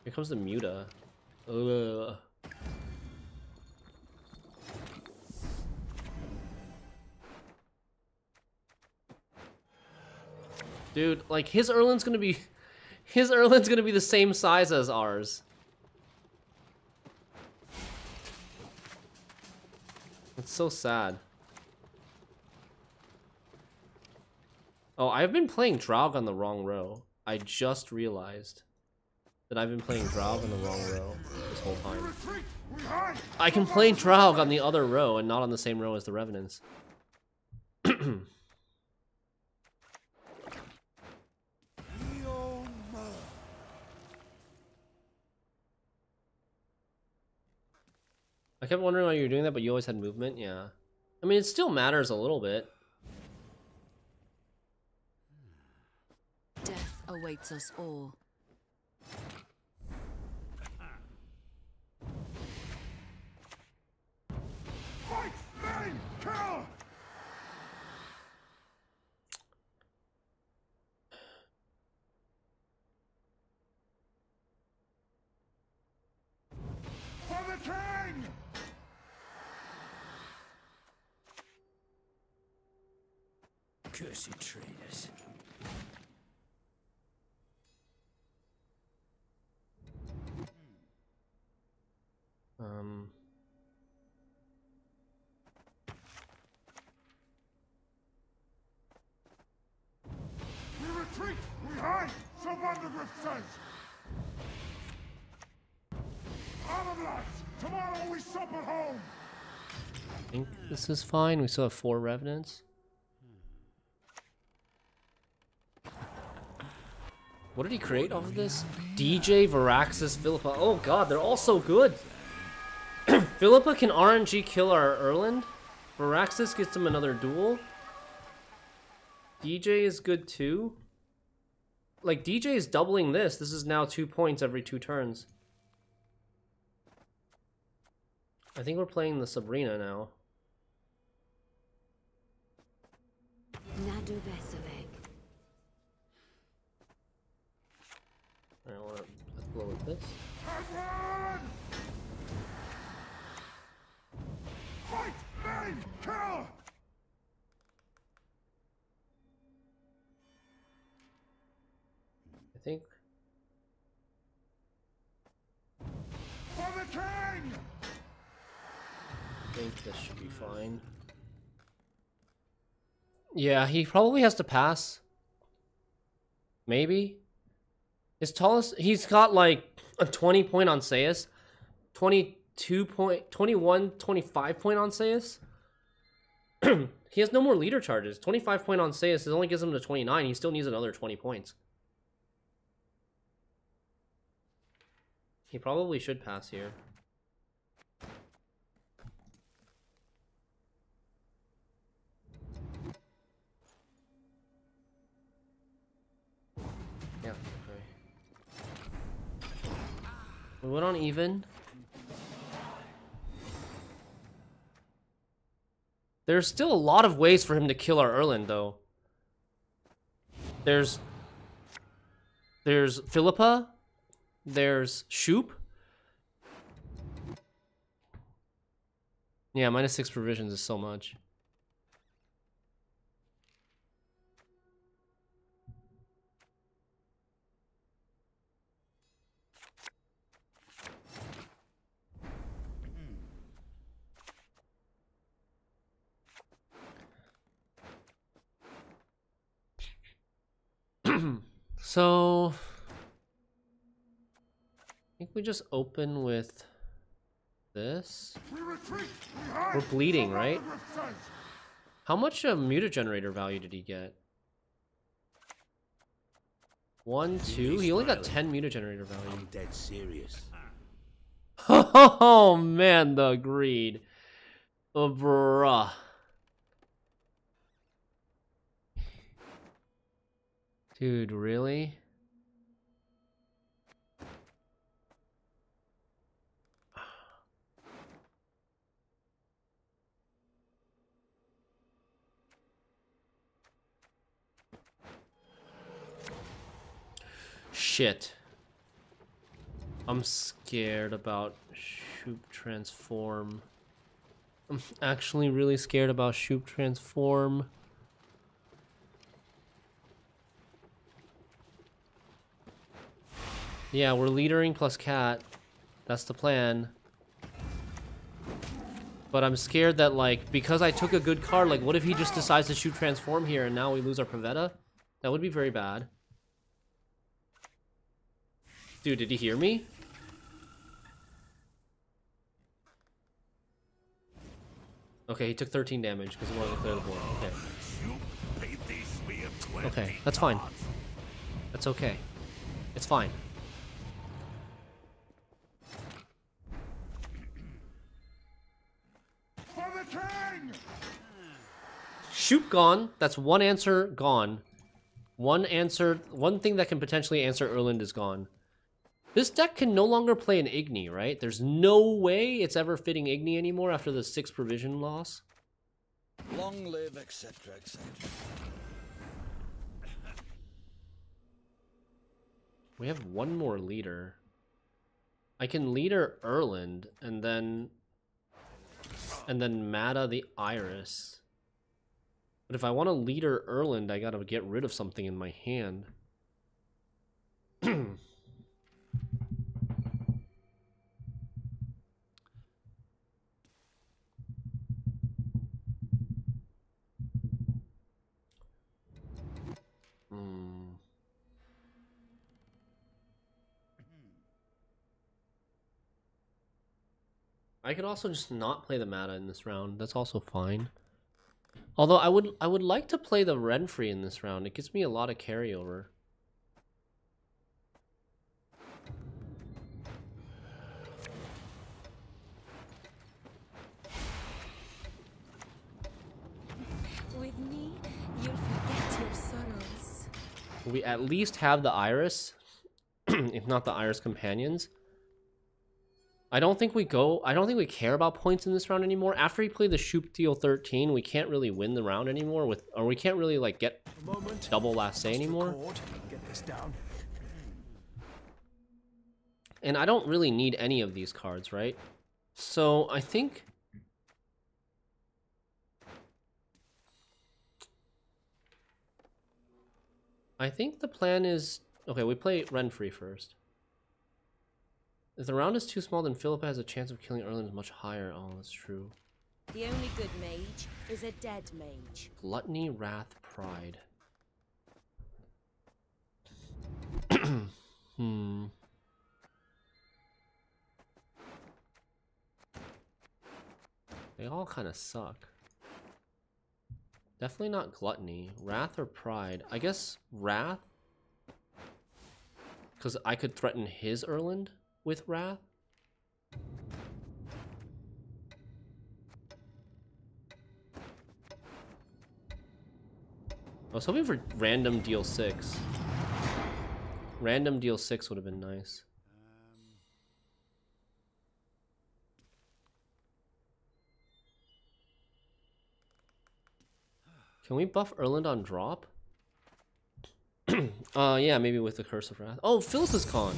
Here comes the Muta. Ugh. Dude, like his Erland's gonna be his Erland's gonna be the same size as ours. It's so sad. Oh, I've been playing Draug on the wrong row. I just realized that I've been playing Draug on the wrong row this whole time. I can play Draug on the other row and not on the same row as the Revenants. I kept wondering why you were doing that, but you always had movement, yeah. I mean, it still matters a little bit. Death awaits us all. Cursed traitors. Um... We retreat! We hide! So Vandergrift says! Armorbloods! Tomorrow we sup at home! I think this is fine. We still have four Revenants. What did he create off of this? DJ, Varaxis, Philippa. Oh god, they're all so good. Philippa can RNG kill our Erland. Varaxis gets him another duel. DJ is good too. Like, DJ is doubling this. This is now two points every two turns. I think we're playing the Sabrina now. Nadu Vesavek. Alright, well, this. Fight! Kill! I think! I think this should be fine. Yeah, he probably has to pass. Maybe. His tallest he's got like a 20 point on Sayus. 22 point 21 25 point on Sayus. he has no more leader charges. 25 point on Sayus only gives him to 29. He still needs another 20 points. He probably should pass here. We went on even. There's still a lot of ways for him to kill our Erland, though. There's... There's Philippa. There's Shupe. Yeah, minus six provisions is so much. so I think we just open with this. We We're bleeding, right? How much uh, mutagenerator value did he get? One, two. He only got ten mutagenerator value. I'm dead serious. Oh man, the greed. Oh, bruh. Dude, really? Shit. I'm scared about Shupe Transform. I'm actually really scared about Shupe Transform. Yeah, we're leadering plus cat. That's the plan. But I'm scared that, like, because I took a good card, like, what if he just decides to Shupe transform here and now we lose our Pavetta? That would be very bad. Dude, did he hear me? Okay, he took 13 damage because he wanted to clear the board. Okay. Okay, that's fine. That's okay. It's fine. Shupe gone. That's one answer gone. One answer, one thing that can potentially answer Erland is gone. This deck can no longer play an Igni, right? There's no way it's ever fitting Igni anymore after the six provision loss. Long live, etc., etc. We have one more leader. I can leader Erland and then and then Mata the Iris. But if I want to leader Erland, I gotta get rid of something in my hand. Hmm. I could also just not play the Mata in this round. That's also fine. Although I would I would like to play the Renfri in this round. It gives me a lot of carryover. With me, you'll forget your sorrows. We at least have the Iris, if not the Iris companions. I don't think we go. I don't think we care about points in this round anymore. After we play the Shupe Deal 13, we can't really win the round anymore with, or we can't really like get Moment. double last say anymore. Get this down. And I don't really need any of these cards, right? So I think I think the plan is okay, we play Renfri first. If the round is too small, then Philippa has a chance of killing Erland much higher. Oh, that's true. The only good mage is a dead mage. Gluttony, Wrath, Pride. hmm. They all kind of suck. Definitely not Gluttony. Wrath or Pride? I guess Wrath? Because I could threaten his Erland with Wrath? I was hoping for random deal 6. Random deal 6 would have been nice. Can we buff Erland on drop? uh, yeah, maybe with the Curse of Wrath. Oh, Phyllis is gone.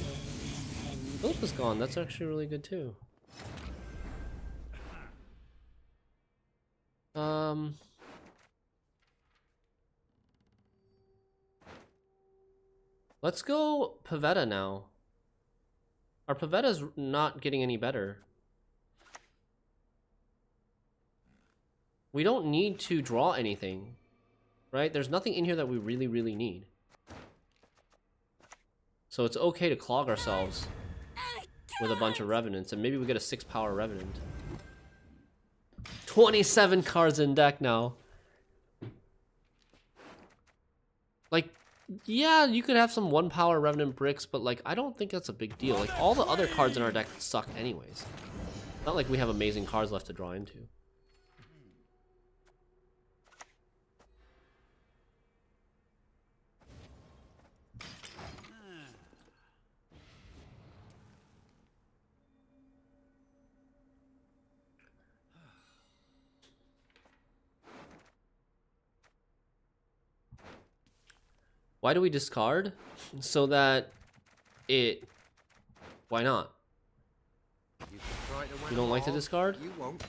Phyllis is gone. That's actually really good too. Um... Let's go Pavetta now. Our Pavetta's not getting any better. We don't need to draw anything, right? There's nothing in here that we really, really need. So it's okay to clog ourselves with a bunch of Revenants, and maybe we get a 6 power Revenant. 27 cards in deck now. Like, yeah, you could have some 1 power Revenant bricks, but like, I don't think that's a big deal. Like, all the other cards in our deck suck anyways. Not like we have amazing cards left to draw into. Why do we discard? So that it... Why not? You, can try to win You don't like to discard? You won't.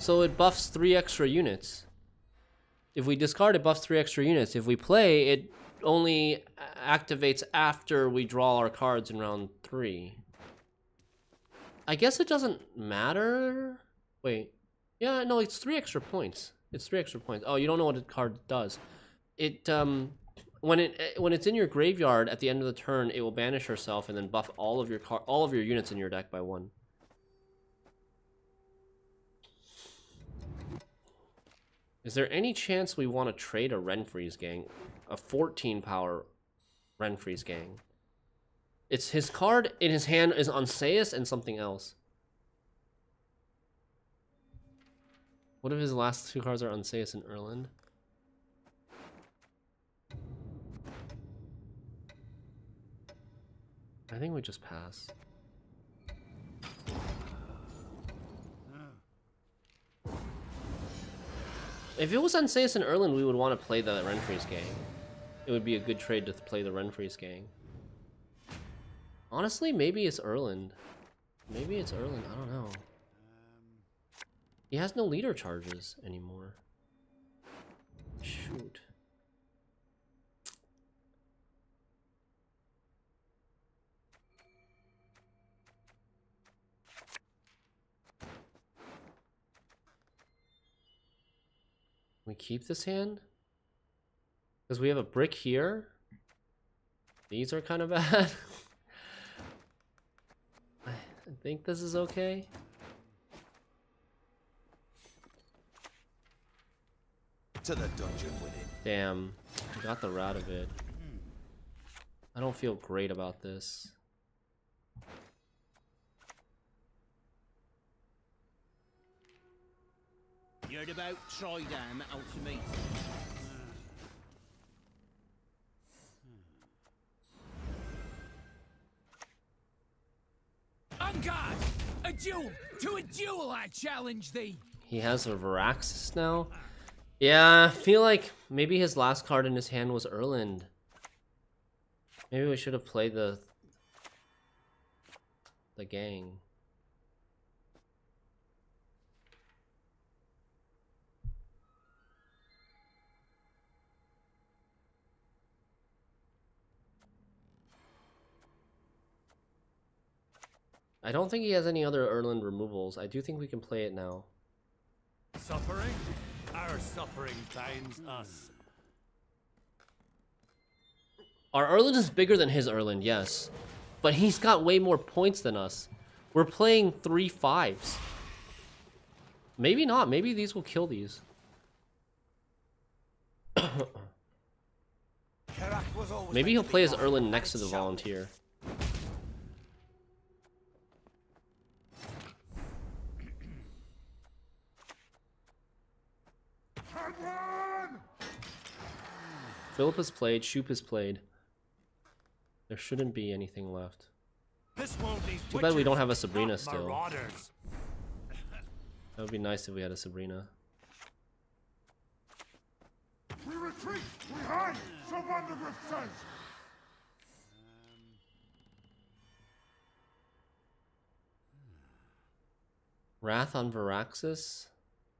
So it buffs three extra units. If we discard, it buffs three extra units. If we play, it only activates after we draw our cards in round three. I guess it doesn't matter. Wait. Yeah, no, it's three extra points. It's three extra points. Oh, you don't know what a card does. It, um, when it eh, when it's in your graveyard at the end of the turn, it will banish herself and then buff all of your car all of your units in your deck by one. Is there any chance we want to trade a Renfri's gang? A 14 power Renfri's gang. It's his card in his hand is Anseis and something else. What if his last two cards are Anseis and Erland? I think we just pass. If it was Anseis and Erland, we would want to play the Renfri's gang. It would be a good trade to play the Renfri's gang. Honestly, maybe it's Erland. Maybe it's Erland, I don't know. He has no leader charges anymore. Shoot. We keep this hand? Because we have a brick here. These are kind of bad. I think this is okay. To the dungeon with it. Damn, I got the route of it. I don't feel great about this. You heard about Tridam out to meet. On guard! A duel! To a duel I challenge thee! He has a Varaxis now. Yeah, I feel like maybe his last card in his hand was Erland. Maybe we should have played the the gang. I don't think he has any other Erland removals. I do think we can play it now. Suffering? Our suffering binds us. Our Erland is bigger than his Erland, yes. But he's got way more points than us. We're playing three fives. Maybe not. Maybe these will kill these. Kerak was always Maybe he'll play his Erland next to the volunteer. Had one! Philip has played. Shupe has played. There shouldn't be anything left. This world needs Too bad we don't have a Sabrina still. That would be nice if we had a Sabrina. We retreat! We hide! So Vandergrift says! Wrath on Varaxis?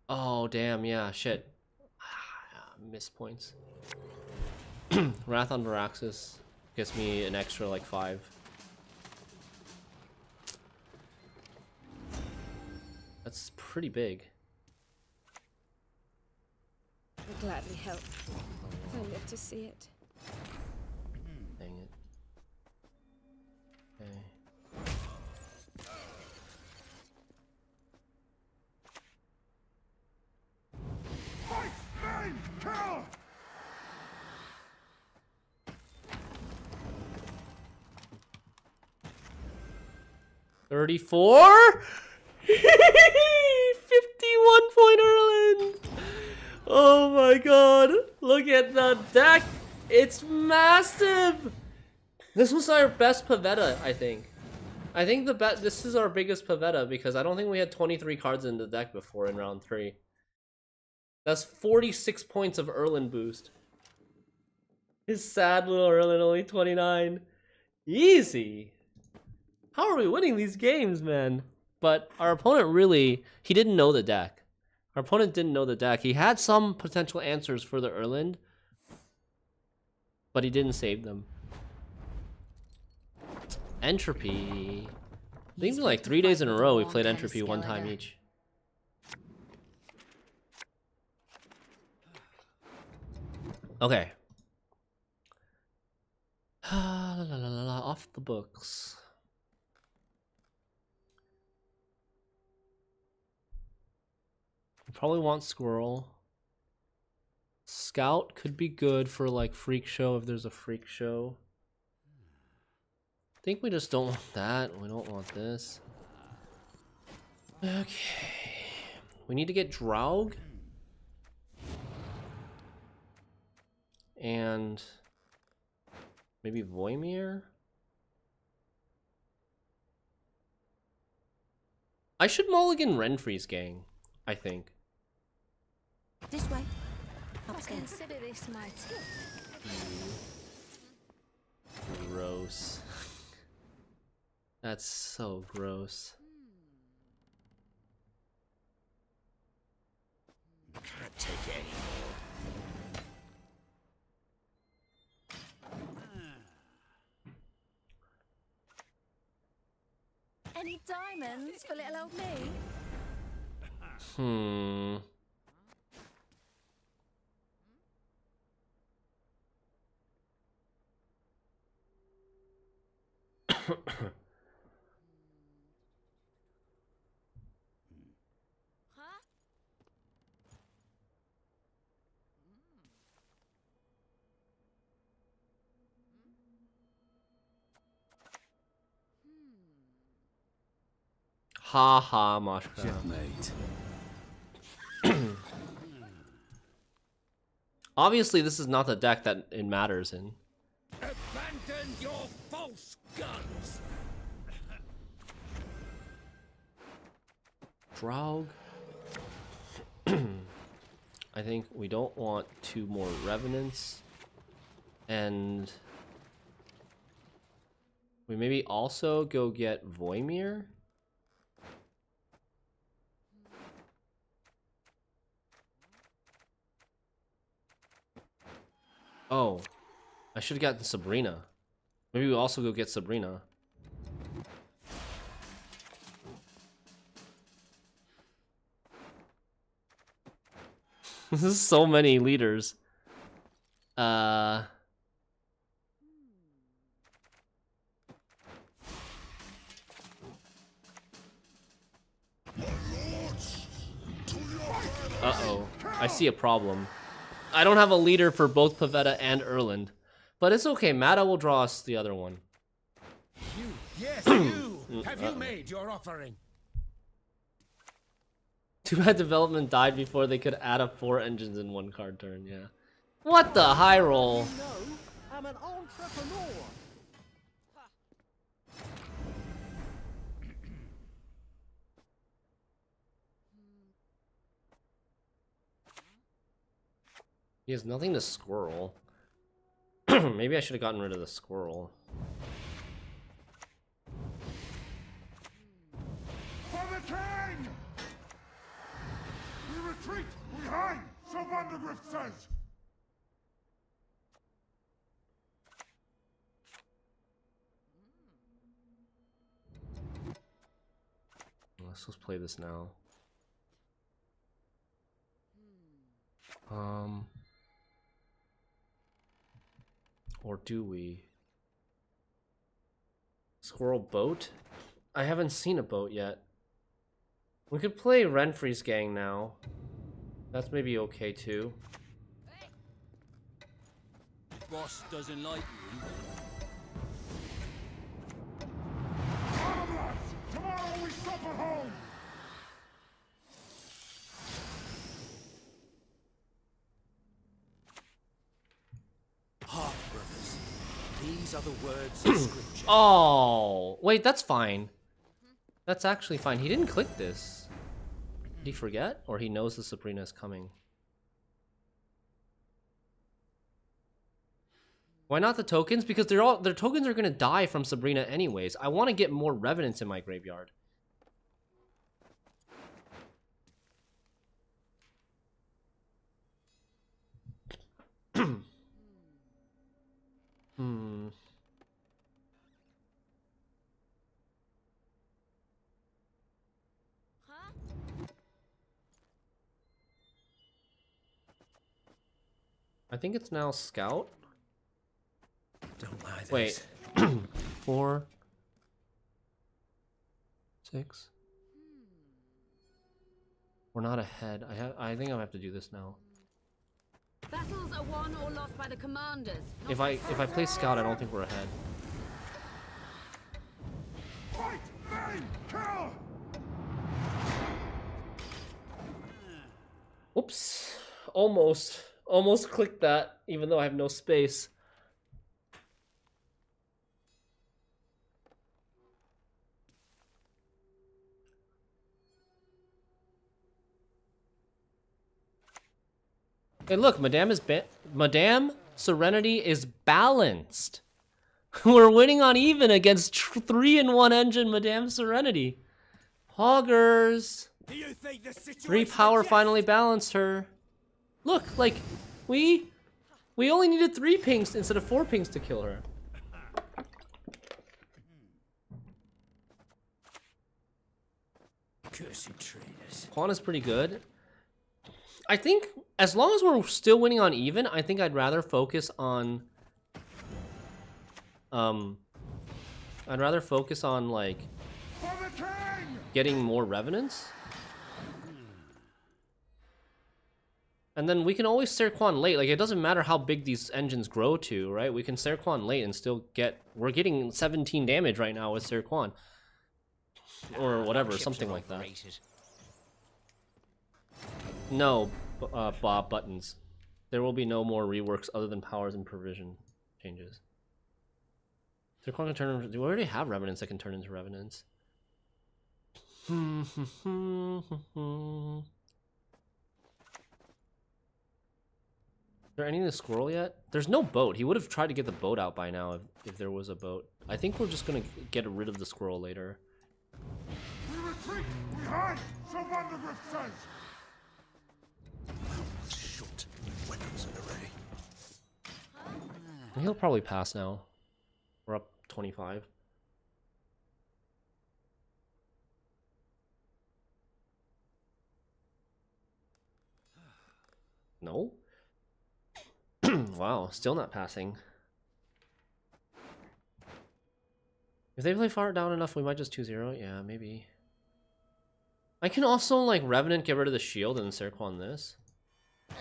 Oh, damn, yeah, shit. Ah, Miss points. Wrath on Varaxis gets me an extra, like, five. That's pretty big. I'd gladly help. If I live to see it. 34? 51 point Erland. Oh my god. Look at the deck. It's massive. This was our best Pavetta, I think. I think the bet this is our biggest Pavetta because I don't think we had 23 cards in the deck before in round 3. That's 46 points of Erland boost. His sad little Erland only 29. Easy. How are we winning these games, man? But our opponent really, he didn't know the deck. Our opponent didn't know the deck. He had some potential answers for the Erland, but he didn't save them. Entropy. I think like three days in a row we played Entropy one time each. Okay. la, la, la, la, off the books. Probably want Squirrel. Scout could be good for like Freak Show if there's a Freak Show. I think we just don't want that. We don't want this. Okay. We need to get Draug. And maybe Voimir? I should mulligan Renfri's gang, I think. This way. Consider this my tip. Gross. That's so gross. Can't take any more. Any diamonds for little old me? Hmm. Huh? Ha ha. Obviously, this is not the deck that it matters in. Abandon your false guns! Draug. I think we don't want two more Revenants. And we maybe also go get Voimir. Oh, I should have gotten Sabrina. Maybe we also go get Sabrina. this is so many leaders. Uh. Uh-oh. I see a problem. I don't have a leader for both Pavetta and Erland. But it's okay, Mata will draw us the other one. You, yes, you! Mm, have you made your offering? Too bad development died before they could add up four engines in one card turn, yeah. What the high roll? No, I'm an entrepreneur. He has nothing to squirrel. Maybe I should have gotten rid of the squirrel. For the king! We retreat! We hide! So Vandergrift says! Let's just play this now. Um. Or do we? Squirrel boat? I haven't seen a boat yet. We could play Renfri's gang now. That's maybe okay too. Boss doesn't like you. Tomorrow we supper home! Hark, brothers. These are the words of scripture. Oh, wait, that's fine. That's actually fine. He didn't click this. Did he forget? Or he knows the Sabrina is coming? Why not the tokens? Because they're all their tokens are gonna die from Sabrina anyways. I want to get more revenants in my graveyard. hmm. I think it's now Scout. Don't lie. Wait. Four. Six. We're not ahead. I have. I think I have to do this now. Battles are won or lost by the commanders. If I if I play Scout, I don't think we're ahead. Fight! Maim! Kill! Oops. Almost. Almost clicked that, even though I have no space. Hey, look, Madame is Madame Serenity is balanced. We're winning on even against tr- three in one engine Madame Serenity. Hoggers. Do you think the Three power finally balanced her. Look, like, we we only needed three pings instead of four pings to kill her. Cursed traitors. Quan is pretty good. I think as long as we're still winning on even, I think I'd rather focus on um I'd rather focus on like getting more revenants. And then we can always Serquan late. Like it doesn't matter how big these engines grow to, right? We can Serquan late and still get we're getting 17 damage right now with Serquan. Or whatever, something like that. No, uh, Bob buttons. There will be no more reworks other than powers and provision changes. Serquan can turn. Do we already have revenants that can turn into revenants? there any in the squirrel yet? There's no boat. He would have tried to get the boat out by now if, if there was a boat. I think we're just gonna get rid of the squirrel later. We retreat! We hide! So Vandergrift says! Shot. Weapons at the ready. He'll probably pass now. We're up 25. No. wow, still not passing. If they play far down enough, we might just 2-0. Yeah, maybe. I can also, like, Revenant get rid of the shield and Serquan this.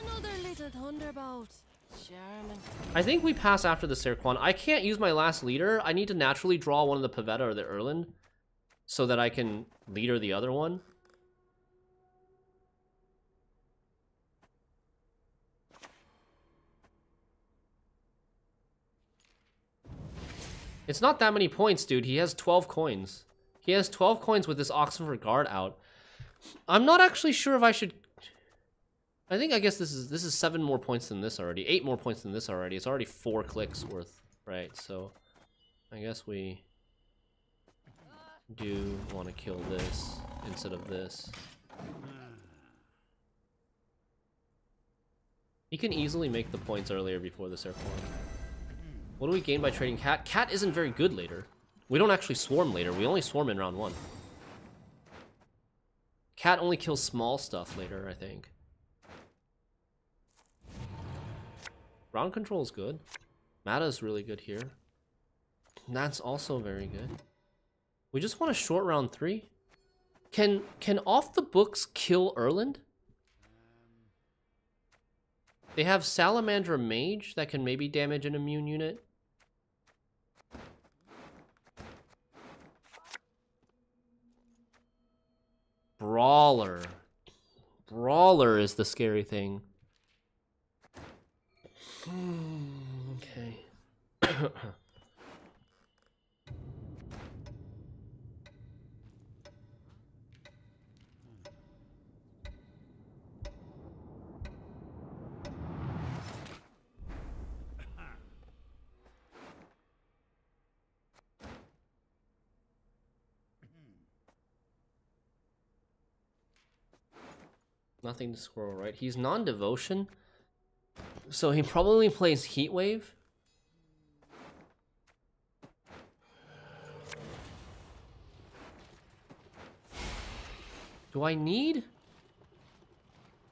Another little thunderbolt. Charming. I think we pass after the Serquan. I can't use my last leader. I need to naturally draw one of the Pavetta or the Erland so that I can leader the other one. It's not that many points, dude. He has 12 coins. He has 12 coins with this Oxenfurt Guard out. I'm not actually sure if I should... I think I guess this is this is seven more points than this already. Eight more points than this already. It's already four clicks worth, right? So I guess we do want to kill this instead of this. He can easily make the points earlier before the circle. What do we gain by trading Cat? Cat isn't very good later. We don't actually swarm later. We only swarm in round one. Cat only kills small stuff later, I think. Round control is good. Mata is really good here. That's also very good. We just want a short round three. Can can off the books kill Erland? They have Salamandra Mage that can maybe damage an immune unit. Brawler. Brawler is the scary thing. okay. Nothing to squirrel, right? He's non-devotion. So he probably plays Heat Wave. Do I need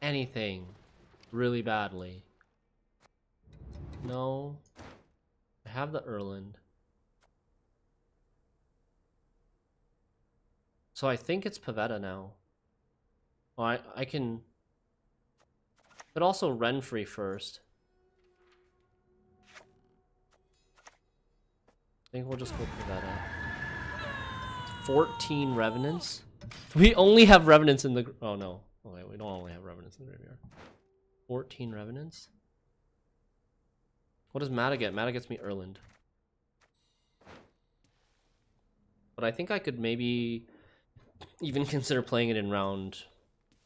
anything really badly? No. I have the Erland. So I think it's Pavetta now. Well, I, I can... But also Renfri first. I think we'll just go for that out. 14 Revenants? We only have Revenants in the... Oh, no. Oh, wait, we don't only have Revenants in the graveyard. 14 Revenants? What does Mata get? Mata gets me Erland. But I think I could maybe even consider playing it in round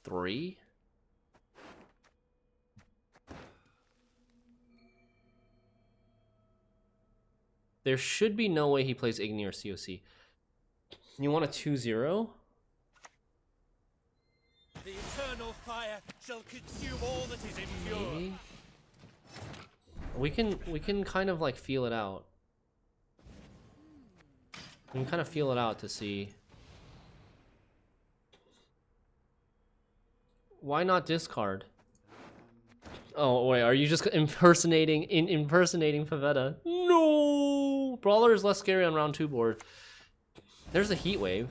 three. There should be no way he plays Igni or COC. You want a 2-0? The eternal fire shall consume all that is impure. Maybe? We can we can kind of like feel it out. We can kind of feel it out to see. Why not discard? Oh wait, are you just impersonating in impersonating Pavetta? No, Brawler is less scary on round two board. There's a heat wave.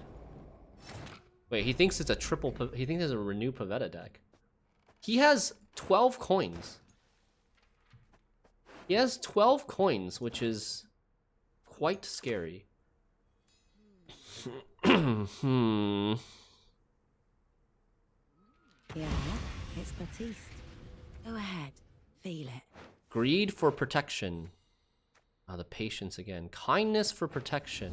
Wait, he thinks it's a triple. He thinks it's a renew Pavetta deck. He has 12 coins. He has 12 coins, which is quite scary. hmm. Yeah, it's Batiste. Go ahead, feel it. Greed for protection. Ah, the patience again. Kindness for protection.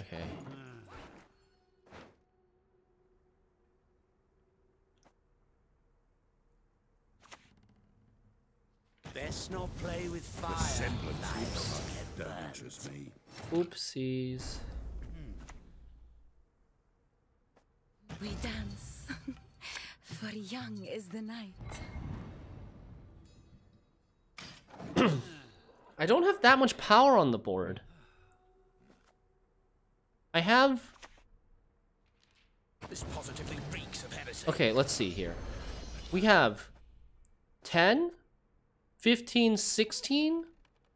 Okay. Best not play with fire. The semblance Lives of get don't burned. interest me. Oopsies. We dance, for young is the night. I don't have that much power on the board. I have This positively reeks of heresy. Okay, let's see here. We have 10, 15, 16,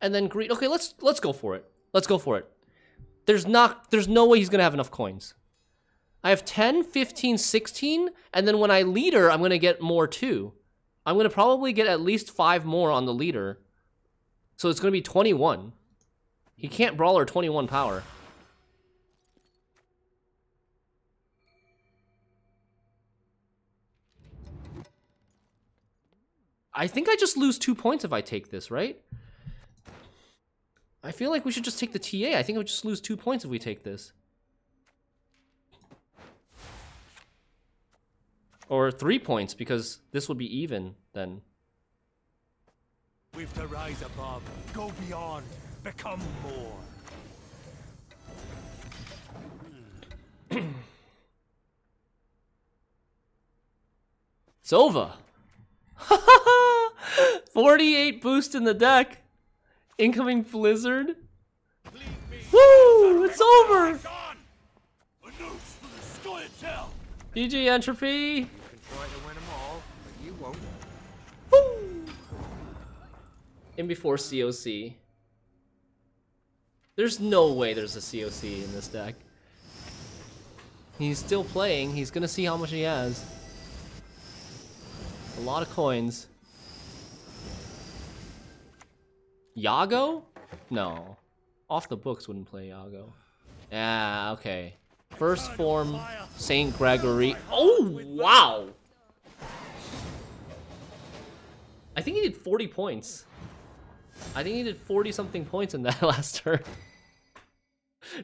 and then green. Okay, let's let's go for it. Let's go for it. There's not there's no way he's going to have enough coins. I have 10, 15, 16, and then when I leader, I'm going to get more too. I'm going to probably get at least 5 more on the leader. So it's going to be 21. He can't brawler 21 power. I think I just lose two points if I take this, right? I feel like we should just take the TA. I think I would just lose two points if we take this. Or three points, because this would be even then. We've to rise above, go beyond, become more. Sova! 48 boost in the deck. Incoming Blizzard. Woo! It's over! GG Entropy! Try to win them all, but you won't. Woo! In before COC. There's no way there's a COC in this deck. He's still playing. He's gonna see how much he has. A lot of coins. Yago? No. Off the books wouldn't play Yago. Yeah, okay. First form, St. Gregory. Oh, wow! I think he did 40 points. I think he did 40 something points in that last turn.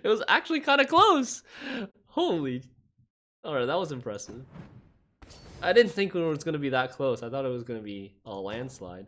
It was actually kind of close. Holy. Alright, that was impressive. I didn't think it was going to be that close. I thought it was going to be a landslide.